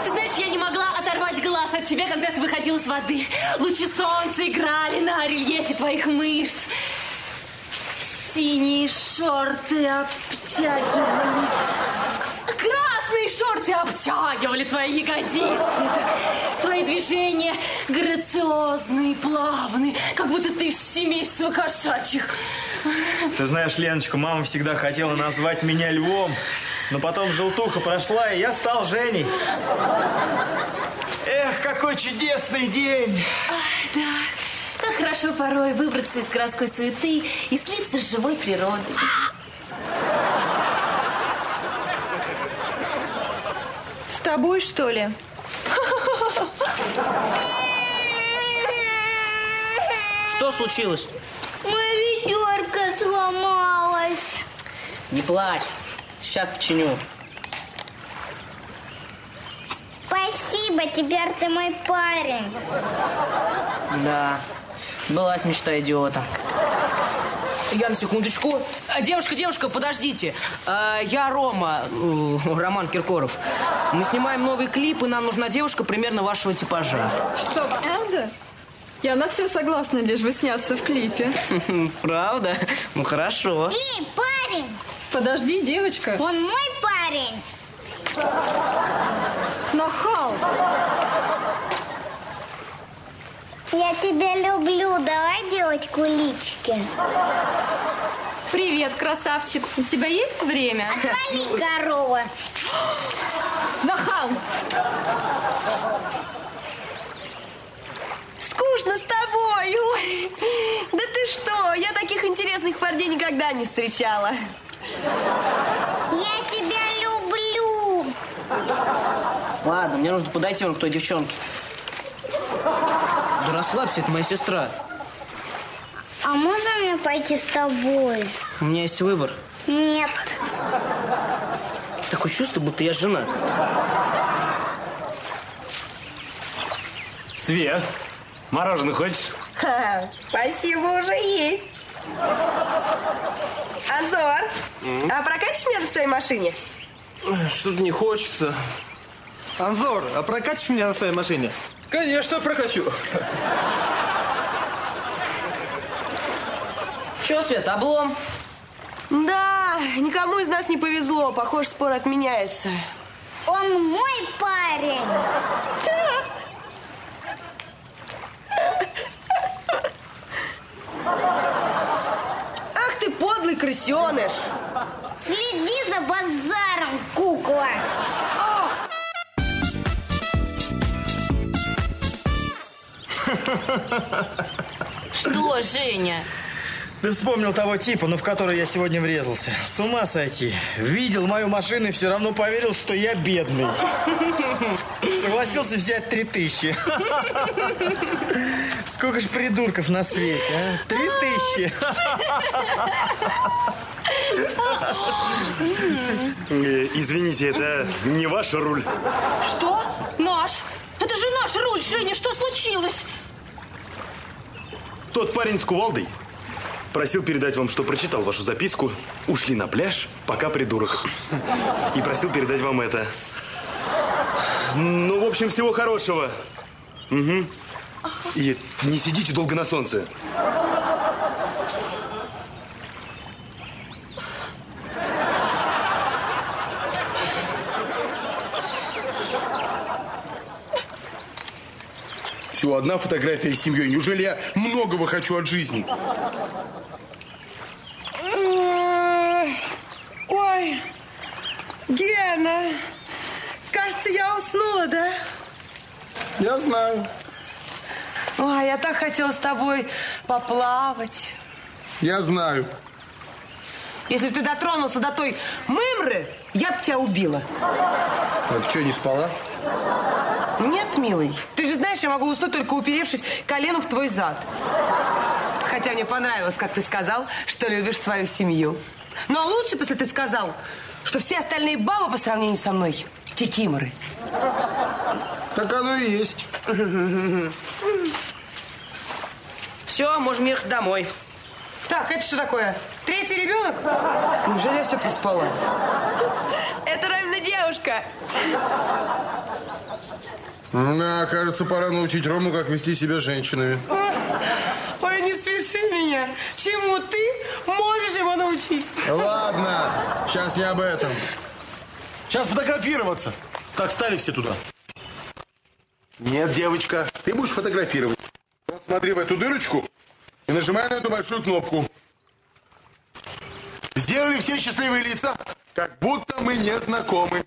Speaker 7: Ты знаешь, я не могла оторвать глаз от тебя, когда ты выходил из воды. Лучи солнца играли на рельефе твоих мышц. Синие шорты обтягивали. Красные шорты обтягивали твои ягодицы. Твои движения грациозные, плавные, как будто ты из семейства кошачьих.
Speaker 6: Ты знаешь, Леночка, мама всегда хотела назвать меня львом. Но потом желтуха прошла, и я стал Женей. Эх, какой чудесный день!
Speaker 7: Ай, да. Так хорошо порой выбраться из городской суеты и слиться с живой природой.
Speaker 24: Тобой, что ли?
Speaker 4: Что случилось?
Speaker 25: Моя ведерко сломалось.
Speaker 4: Не плачь. Сейчас починю.
Speaker 25: Спасибо, теперь ты мой парень.
Speaker 4: Да, была мечта идиота. Я на секундочку. А, Девушка, девушка, подождите. А, Я Рома, Роман Киркоров. Мы снимаем новый клип, и нам нужна девушка примерно вашего типажа.
Speaker 9: Что, правда? Я на все согласна, лишь бы сняться в клипе.
Speaker 4: Правда? Ну хорошо.
Speaker 25: Эй, парень!
Speaker 9: Подожди, девочка.
Speaker 25: Он мой парень.
Speaker 9: Нахал!
Speaker 25: Я тебя люблю. Давай делать кулички.
Speaker 24: Привет, красавчик. У тебя есть время?
Speaker 25: Отвали, корова.
Speaker 9: Нахал!
Speaker 14: Скучно с тобой. Ой, да ты что? Я таких интересных парней никогда не встречала.
Speaker 25: Я тебя люблю.
Speaker 4: Ладно, мне нужно подойти вон к той девчонке. Да расслабься, это моя сестра.
Speaker 25: А можно мне пойти с тобой?
Speaker 4: У меня есть выбор.
Speaker 25: Нет.
Speaker 4: Такое чувство, будто я жена.
Speaker 22: Свет, мороженое хочешь?
Speaker 14: Ха, спасибо, уже есть. Анзор, а прокатишь меня на своей машине?
Speaker 22: Что-то не хочется.
Speaker 6: Анзор, а прокатишь меня на своей машине?
Speaker 22: Конечно, прокачу.
Speaker 4: Че, Свет, облом?
Speaker 14: Да, никому из нас не повезло. Похоже, спор отменяется.
Speaker 25: Он мой парень.
Speaker 14: Ах ты подлый крысеныш!
Speaker 25: Следи за базаром, кукла.
Speaker 24: Что, Женя?
Speaker 6: Ты вспомнил того типа, ну в который я сегодня врезался. С ума сойти. Видел мою машину и все равно поверил, что я бедный. Согласился взять три тысячи. Сколько ж придурков на свете, а? Три тысячи.
Speaker 22: Э, Извините, это не ваш руль.
Speaker 7: Что? Наш? Руль, Женя, что случилось?
Speaker 22: Тот парень с кувалдой просил передать вам, что прочитал вашу записку. Ушли на пляж, пока придурок. И просил передать вам это. Ну, в общем, всего хорошего. Угу. И не сидите долго на солнце.
Speaker 5: Всего одна фотография с семьей. Неужели я многого хочу от жизни?
Speaker 3: Ой, Гена, кажется, я уснула, да?
Speaker 5: Я знаю.
Speaker 3: Ой, я так хотела с тобой поплавать.
Speaker 5: Я знаю.
Speaker 3: Если бы ты дотронулся до той мымры, я бы тебя убила.
Speaker 5: А ты что, не спала?
Speaker 3: Нет, милый. Ты же знаешь, я могу уснуть, только уперевшись коленом в твой зад. Хотя мне понравилось, как ты сказал, что любишь свою семью. Но лучше, если ты сказал, что все остальные бабы по сравнению со мной кикиморы.
Speaker 5: Так оно и есть.
Speaker 4: Все, можем ехать домой.
Speaker 3: Так, это что такое? Третий ребенок? Неужели я все проспала?
Speaker 14: Это Ромина девушка.
Speaker 5: Да, кажется, пора научить Рому, как вести себя с женщинами.
Speaker 3: Ой, не смеши меня. Чему ты можешь его научить?
Speaker 5: Ладно, сейчас не об этом. Сейчас фотографироваться. Так, стали все туда. Нет, девочка, ты будешь фотографировать. Вот смотри в эту дырочку и нажимай на эту большую кнопку. Сделали все счастливые лица, как будто мы не знакомы.